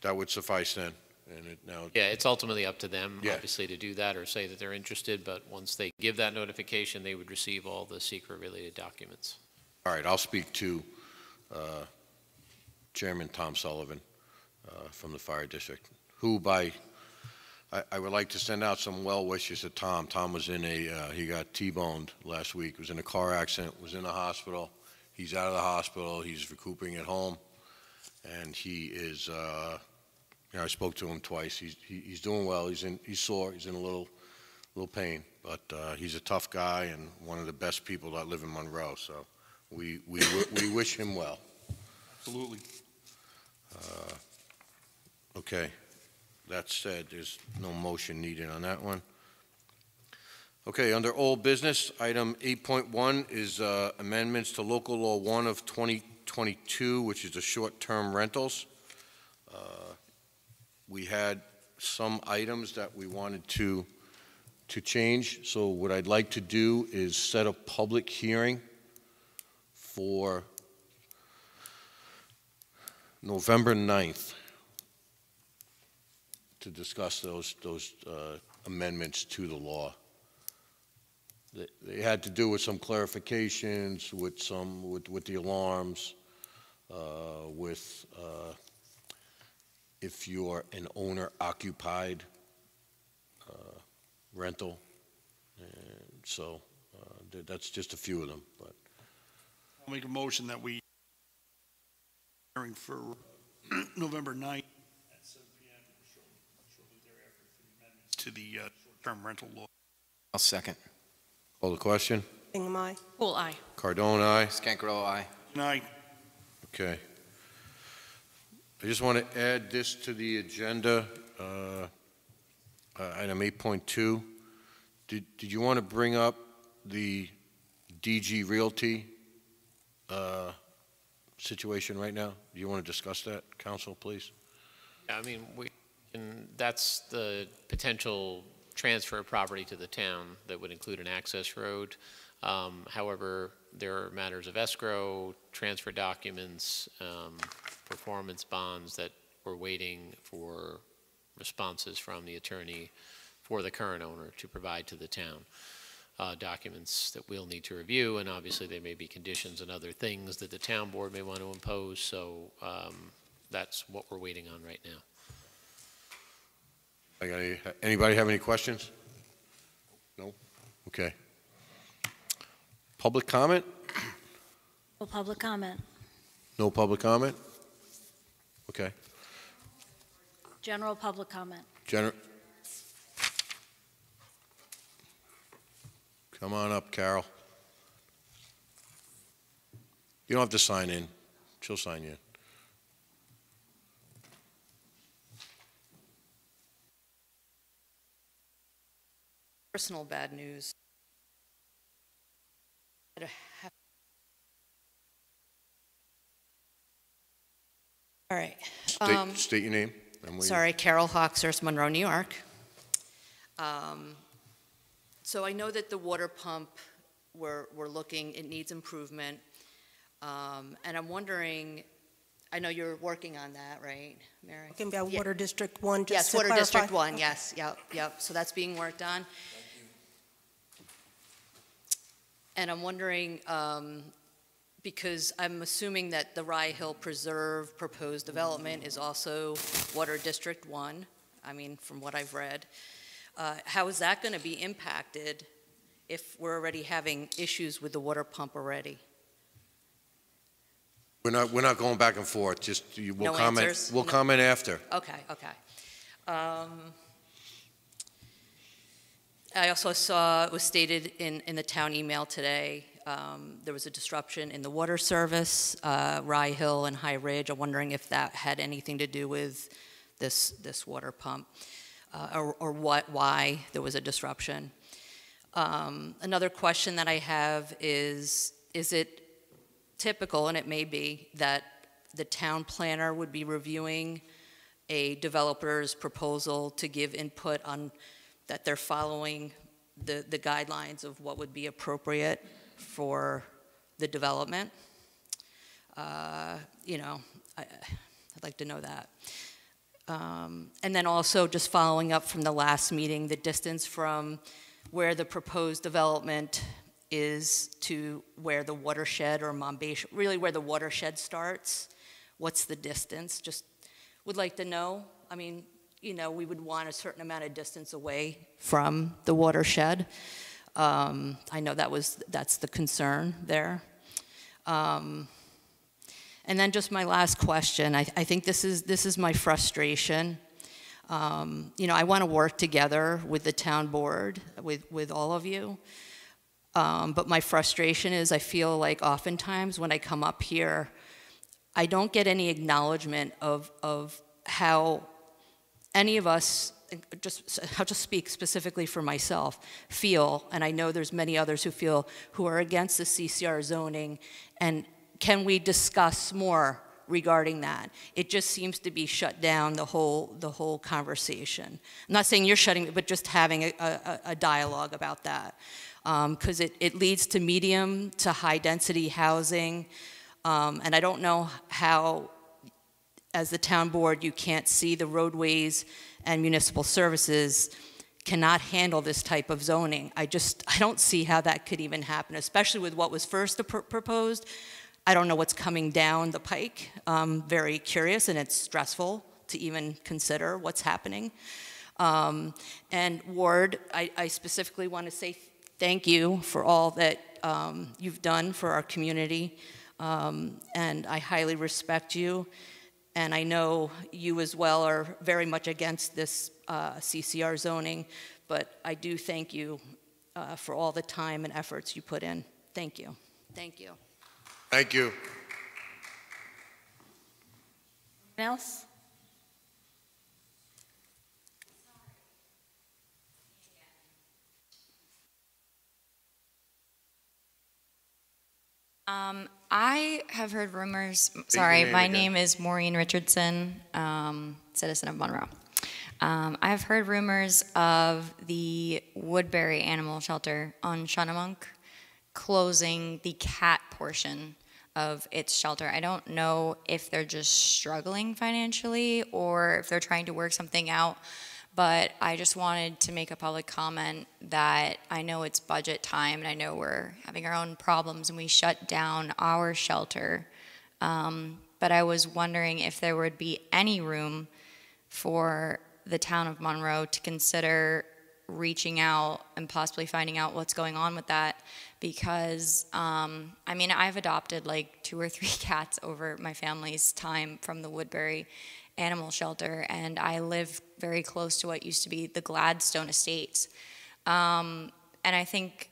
that would suffice then, and it now, Yeah, it's ultimately up to them, Yeah. obviously, to do that or say that they're interested, but once they give that notification, they would receive all the SEQR-related documents. all right, I'll speak to uh, Chairman Tom Sullivan uh, from the Fire District, who by, I, I would like to send out some well wishes to Tom. Tom was in a, uh, he got T-boned last week, was in a car accident, was in a hospital. He's out of the hospital, he's recuperating at home, and he is, uh, you know, I spoke to him twice. He's, he- he's doing well, he's in, he's sore, he's in a little, little pain, but uh, he's a tough guy and one of the best people that live in Monroe, so we, we, we wish him well. Absolutely. Uh, Okay, that said, there's no motion needed on that one. Okay, under old business, item 8.1 is uh, amendments to local law 1 of 2022, which is the short-term rentals. Uh, We had some items that we wanted to, to change, so what I'd like to do is set a public hearing for November 9th to discuss those, those uh, amendments to the law. They- They had to do with some clarifications, with some, with, with the alarms, uh, with uh, if you're an owner occupied uh, rental. And so uh, th- that's just a few of them, but I'll make a motion that we hearing for November 9th at 7 PM shortly thereafter for the amendments to the uh, short-term rental law. I'll second. call the question. Bingham, aye. Cool, aye. Cardone, aye. Scankrow, aye. And I, Okay. I just want to add this to the agenda, uh, uh, item 8.2. Did, did you want to bring up the DG Realty uh, situation right now? Do you want to discuss that, council, please? Yeah, I mean, we, and that's the potential transfer of property to the town that would include an access road. Um, However, there are matters of escrow, transfer documents, um, performance bonds that we're waiting for responses from the attorney for the current owner to provide to the town. Uh, Documents that we'll need to review, and obviously there may be conditions and other things that the town board may want to impose, so um, that's what we're waiting on right now. Any- Anybody have any questions? No? Okay. Public comment? No public comment. No public comment? Okay. General public comment. General. Come on up, Carol. You don't have to sign in. She'll sign you in. personal bad news. All right. um, State, state your name. and where you- Sorry, Carol Hawkshurst, Monroe, New York. Um, So I know that the water pump, we're, we're looking, it needs improvement. Um, And I'm wondering, I know you're working on that, right, Mary? Talking about Yeah. Water District 1, just Yes, to Water District clarify. One, yes, yep, yep, so that's being worked on. And I'm wondering, um, because I'm assuming that the Rye Hill Preserve proposed development is also Water District One, I mean, from what I've read. Uh, How is that going to be impacted if we're already having issues with the water pump already? We're not, we're not going back and forth, just, you- we'll No comment, answers? we'll No. comment after. Okay, okay. Um, I also saw, it was stated in, in the town email today, um, there was a disruption in the water service, uh, Rye Hill and High Ridge. I'm wondering if that had anything to do with this, this water pump, uh, or, or what, why there was a disruption. Um, Another question that I have is, is it typical, and it may be, that the town planner would be reviewing a developer's proposal to give input on that they're following the, the guidelines of what would be appropriate for the development. Uh, You know, I, I'd like to know that. Um, And then also, just following up from the last meeting, the distance from where the proposed development is to where the watershed or Mombasha, really where the watershed starts. What's the distance? Just would like to know. I mean, you know, we would want a certain amount of distance away from the watershed. Um, I know that was, that's the concern there. Um, And then just my last question, I, I think this is, this is my frustration. Um, You know, I want to work together with the town board, with, with all of you. Um, But my frustration is I feel like oftentimes when I come up here, I don't get any acknowledgement of, of how any of us, just, I'll just speak specifically for myself, feel, and I know there's many others who feel, who are against the CCR zoning, and can we discuss more regarding that? It just seems to be shut down, the whole, the whole conversation. I'm not saying you're shutting it, but just having a, a, a dialogue about that. Because it, it leads to medium to high-density housing, um, and I don't know how as the town board, you can't see the roadways and municipal services cannot handle this type of zoning. I just, I don't see how that could even happen, especially with what was first pr- proposed. I don't know what's coming down the pike. Um, very curious, and it's stressful to even consider what's happening. Um, and Ward, I, I specifically want to say thank you for all that um, you've done for our community, um, and I highly respect you. And I know you as well are very much against this uh, CCR zoning, but I do thank you uh, for all the time and efforts you put in. Thank you. Thank you. Thank you. Anyone else? Um, I have heard rumors. Sorry, name my again. name is Maureen Richardson, um, citizen of Monroe. Um, I have heard rumors of the Woodbury Animal Shelter on Schunnemunk closing the cat portion of its shelter. I don't know if they're just struggling financially or if they're trying to work something out, but I just wanted to make a public comment that I know it's budget time and I know we're having our own problems and we shut down our shelter. Um, but I was wondering if there would be any room for the town of Monroe to consider reaching out and possibly finding out what's going on with that because um, I mean I've adopted like two or three cats over my family's time from the Woodbury Animal Shelter and I live very close to what used to be the Gladstone Estates um, and I think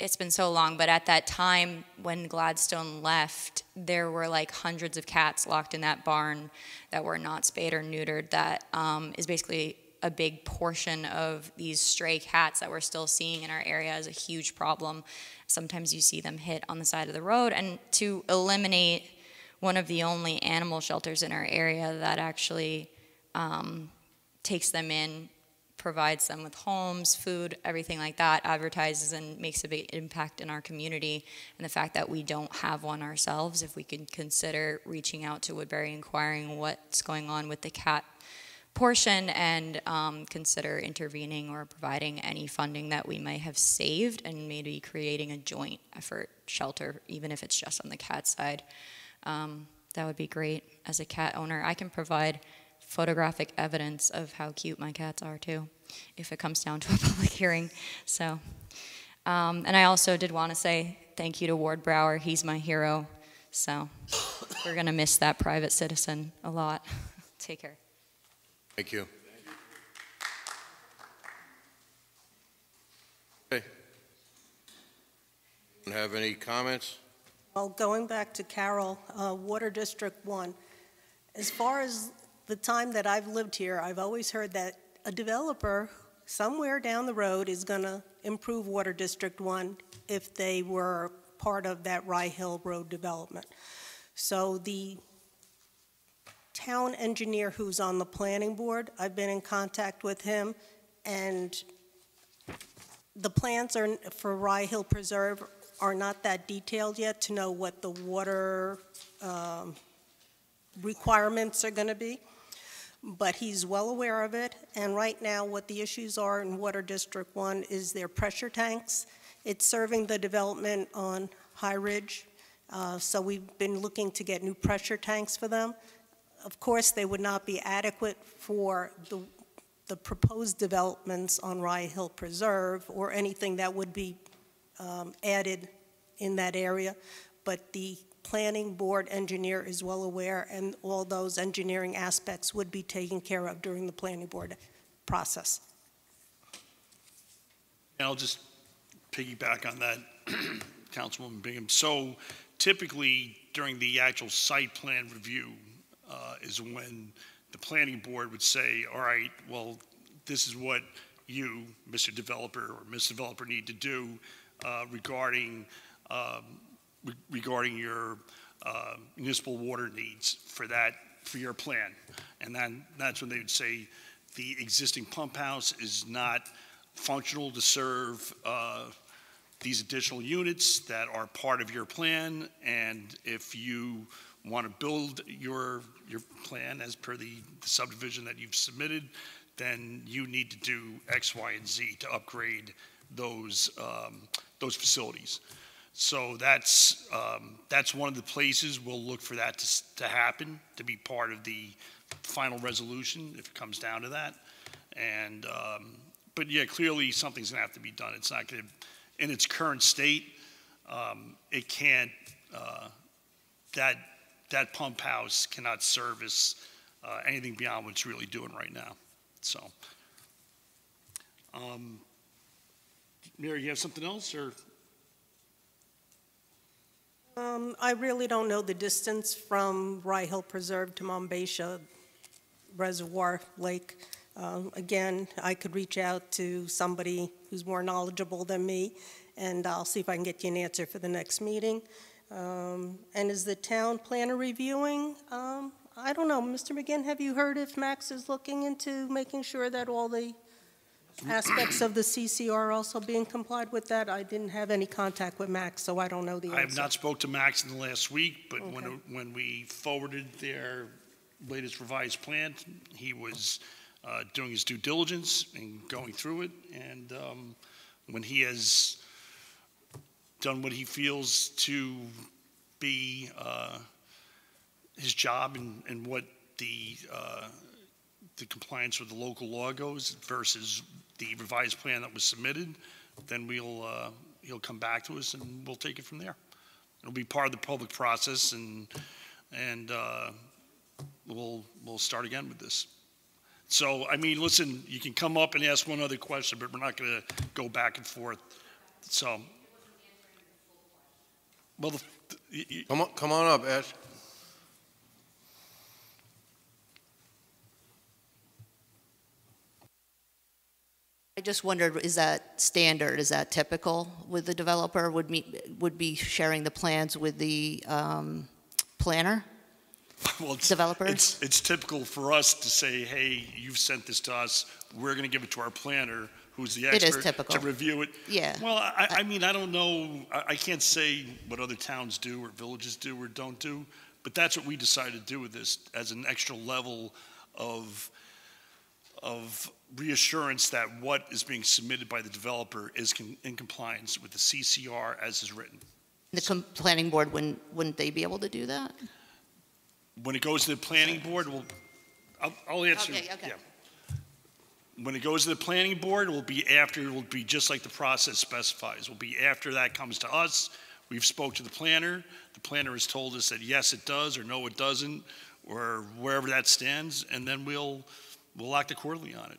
it's been so long, but at that time when Gladstone left, there were like hundreds of cats locked in that barn that were not spayed or neutered. That um, is basically a big portion of these stray cats that we're still seeing in our area is a huge problem. Sometimes you see them hit on the side of the road, and to eliminate one of the only animal shelters in our area that actually um, takes them in provides them with homes, food, everything like that, advertises and makes a big impact in our community. And the fact that we don't have one ourselves, if we could consider reaching out to Woodbury, inquiring what's going on with the cat portion and um, consider intervening or providing any funding that we may have saved and maybe creating a joint effort shelter, even if it's just on the cat side. Um, that would be great as a cat owner. I can provide photographic evidence of how cute my cats are too, if it comes down to a public hearing. So, um, and I also did want to say thank you to Ward Brower. He's my hero. So, we're gonna miss that private citizen a lot. Take care. Thank you. Okay. Have any comments? Well, going back to Carroll, uh, Water District 1, as far as the time that I've lived here, I've always heard that a developer somewhere down the road is going to improve Water District 1 if they were part of that Rye Hill Road development. So the town engineer who's on the planning board, I've been in contact with him, and the plans are, for Rye Hill Preserve are not that detailed yet to know what the water um, requirements are going to be, but he's well aware of it, and right now, what the issues are in Water District 1 is their pressure tanks. It's serving the development on High Ridge, uh, so we've been looking to get new pressure tanks for them. Of course, they would not be adequate for the, the proposed developments on Rye Hill Preserve or anything that would be um, added in that area, but the planning board engineer is well aware, and all those engineering aspects would be taken care of during the planning board process. And I'll just piggyback on that, Councilwoman Bingham. So typically, during the actual site plan review uh, is when the planning board would say, all right, well, this is what you, Mr. Developer or Ms. Developer, need to do regarding um, re- regarding your uh, municipal water needs for that for your plan, and then that's when they would say the existing pump house is not functional to serve uh, these additional units that are part of your plan, and if you want to build your your plan as per the, the subdivision that you've submitted, then you need to do X, Y, and Z to upgrade those um, those facilities. So that's um, that's one of the places we'll look for that to, to happen to be part of the final resolution if it comes down to that. And um, but yeah, clearly something's gonna have to be done. It's not gonna in its current state. Um, it can't uh, that that pump house cannot service uh, anything beyond what it's really doing right now. So. Um, Mary, you have something else, or? Um, I really don't know the distance from Rye Hill Preserve to Mombasha Reservoir Lake. Um, Again, I could reach out to somebody who's more knowledgeable than me, and I'll see if I can get you an answer for the next meeting. Um, And is the town planner reviewing? Um, I don't know, Mr. McGinn, have you heard if Max is looking into making sure that all the aspects of the CCR are also being complied with that? I didn't have any contact with Max, so I don't know the answer. I have not spoke to Max in the last week, but when, Okay. when we forwarded their latest revised plan, he was uh, doing his due diligence and going through it. And um, when he has done what he feels to be uh, his job and, and what the, uh, the compliance with the local law goes versus the revised plan that was submitted, then we'll, uh, he'll come back to us and we'll take it from there. It'll be part of the public process and, and uh, we'll, we'll start again with this. So, I mean, listen, you can come up and ask one other question, but we're not going to go back and forth. So, well, the, y- Come on, come on up, Ash. I just wondered, is that standard, is that typical with the developer? Would me, would be sharing the plans with the um, planner? well, it's, Developers? it's, it's typical for us to say, hey, you've sent this to us, we're going to give it to our planner, who's the It is expert, typical. to review it. Yeah. Well, I, I mean, I don't know, I, I can't say what other towns do or villages do or don't do, but that's what we decided to do with this as an extra level of of reassurance that what is being submitted by the developer is con- in compliance with the CCR as is written. The com- planning board, wouldn't, wouldn't they be able to do that? When it goes to the planning board, we'll, I'll, I'll answer. Okay, okay. yeah. When it goes to the planning board, it will be after, it will be just like the process specifies. It will be after that comes to us. We've spoke to the planner. The planner has told us that yes, it does, or no, it doesn't, or wherever that stands, and then we'll, we'll act accordingly on it.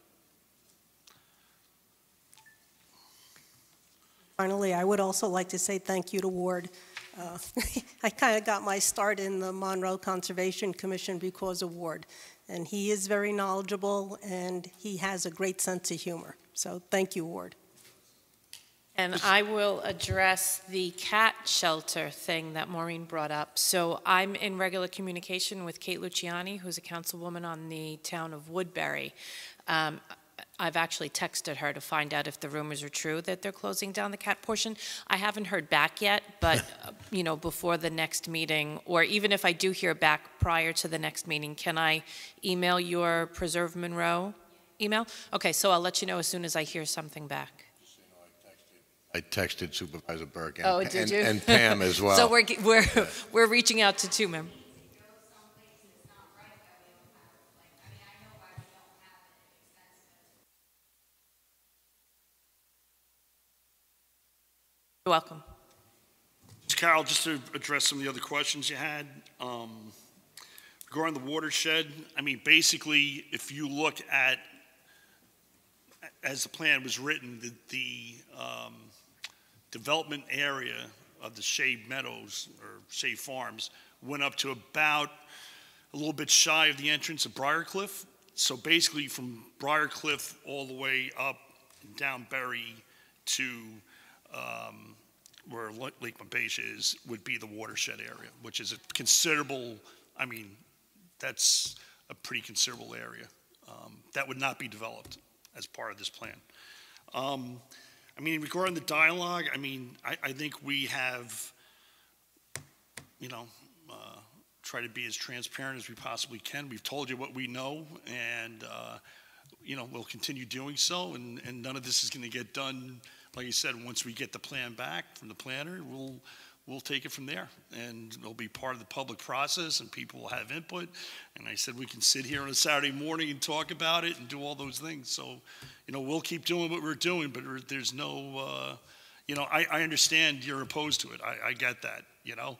Finally, I would also like to say thank you to Ward. Uh, I kind of got my start in the Monroe Conservation Commission because of Ward, and he is very knowledgeable, and he has a great sense of humor. So thank you, Ward. And I will address the cat shelter thing that Maureen brought up. So I'm in regular communication with Kate Luciani, who's a councilwoman on the town of Woodbury. Um, I've actually texted her to find out if the rumors are true that they're closing down the cat portion. I haven't heard back yet, but, uh, you know, before the next meeting, or even if I do hear back prior to the next meeting, can I email your Preserve Monroe email? Okay, so I'll let you know as soon as I hear something back. I texted Supervisor Burke and, Oh, did and, and Pam as well. So we're, we're, we're reaching out to two members. You're welcome. Carol, just to address some of the other questions you had, um, regarding the watershed, I mean, basically, if you look at, as the plan was written, the, the um, development area of the Shea Meadows or Shea Farms went up to about a little bit shy of the entrance of Briarcliff. So basically, from Briarcliff all the way up and down Berry to um, where Lake Mombasha is, would be the watershed area, which is a considerable, I mean, that's a pretty considerable area. Um, That would not be developed as part of this plan. Um, I mean, regarding the dialogue, I mean, I, I think we have, you know, uh, try to be as transparent as we possibly can. We've told you what we know, and, uh, you know, we'll continue doing so, and, and none of this is going to get done, like you said, once we get the plan back from the planner, we'll, we'll take it from there. And it'll be part of the public process, and people will have input. And I said we can sit here on a Saturday morning and talk about it and do all those things. So, you know, we'll keep doing what we're doing, but there's no, uh, you know, I, I understand you're opposed to it. I, I get that, you know.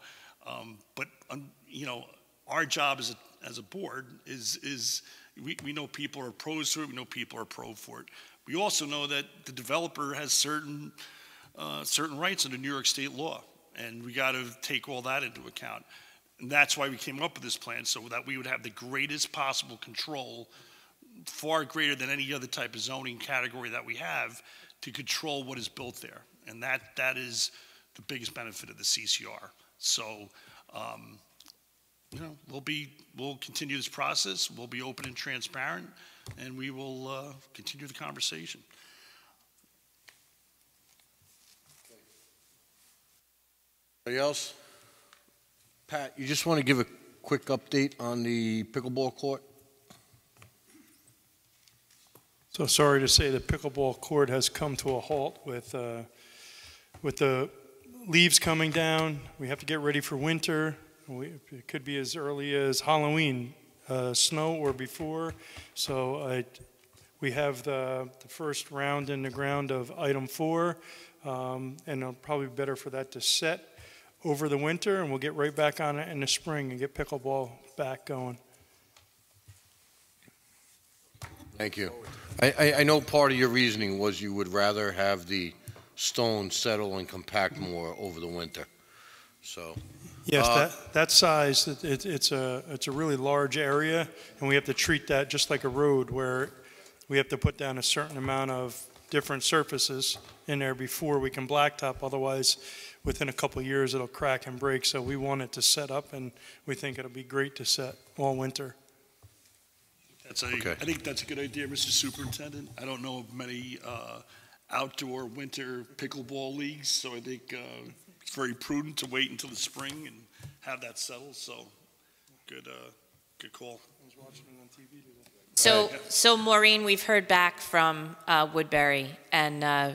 Um, but, um, you know, our job as a, as a board is, is we, we know people are opposed to it, we know people are pro for it. We also know that the developer has certain, uh, certain rights under New York state law, and we got to take all that into account. And that's why we came up with this plan, so that we would have the greatest possible control, far greater than any other type of zoning category that we have, to control what is built there. And that, that is the biggest benefit of the CCR. So, um, you know, we'll be, we'll continue this process, we'll be open and transparent, and we will uh, continue the conversation. Anybody else? Pat, you just want to give a quick update on the pickleball court? So sorry to say the pickleball court has come to a halt with, uh, with the leaves coming down. We have to get ready for winter. We, it could be as early as Halloween, uh, snow or before. So I, we have the, the first round in the ground of item four, um, and it'll probably be better for that to set over the winter, and we'll get right back on it in the spring and get pickleball back going. Thank you. I, I, I know part of your reasoning was you would rather have the stone settle and compact more over the winter, so. Yes, Uh, that, that size, it, it- it's a, it's a really large area, and we have to treat that just like a road where we have to put down a certain amount of different surfaces in there before we can blacktop, otherwise, within a couple of years, it'll crack and break, so we want it to set up, and we think it'll be great to set all winter. That's a, I think that's a good idea, Mr. Superintendent. I don't know of many uh, outdoor winter pickleball leagues, so I think uh, it's very prudent to wait until the spring and have that settled, so good, uh, good call. I was watching it on TV today. So, so Maureen, we've heard back from uh, Woodbury, and uh,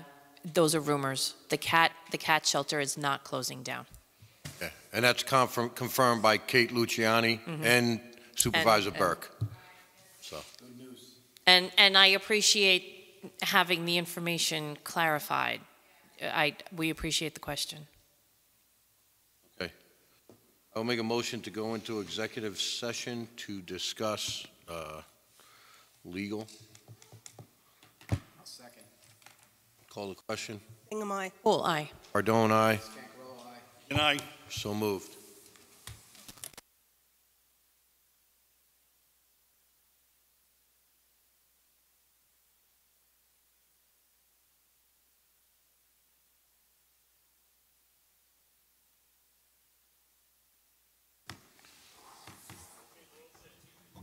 those are rumors. The cat, the cat shelter is not closing down. Okay. And that's confirm- confirmed by Kate Luciani Mhm. and Supervisor and- Burke. So, And, and I appreciate having the information clarified. I, we appreciate the question. I'll make a motion to go into executive session to discuss uh, legal. second. Call the question. Bingham, aye. Bull, aye. Cardone, aye. Good night. So moved.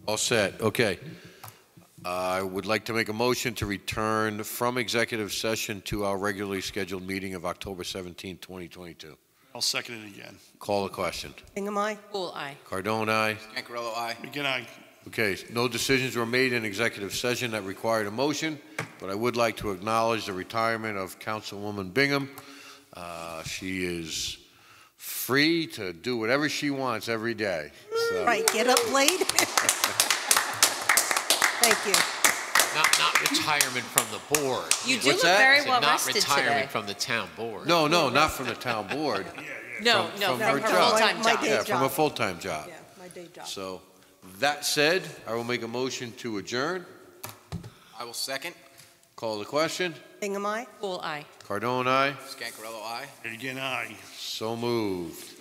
All set, okay. I would like to make a motion to return from executive session to our regularly scheduled meeting of October 17, 2022. I'll second it again. Call the question. Bingham, aye. Bull, aye. Cardone, aye. Scancarello, aye. Good night. Okay, no decisions were made in executive session that required a motion, but I would like to acknowledge the retirement of Councilwoman Bingham. Uh, She is free to do whatever she wants every day. So- Right, get up late. Thank you. Not, not retirement from the board. You do What's look that? very Said well Not rested retirement today. from the town board. No, no, not from the town board. No, From- no, from from her her full-time My- my job. Yeah, from a full-time job. Yeah, my day job. So, that said, I will make a motion to adjourn. I will second. Call the question. Bingham, aye. Bull, aye. Cardone, aye. Scancarello, aye. Again, aye. So moved.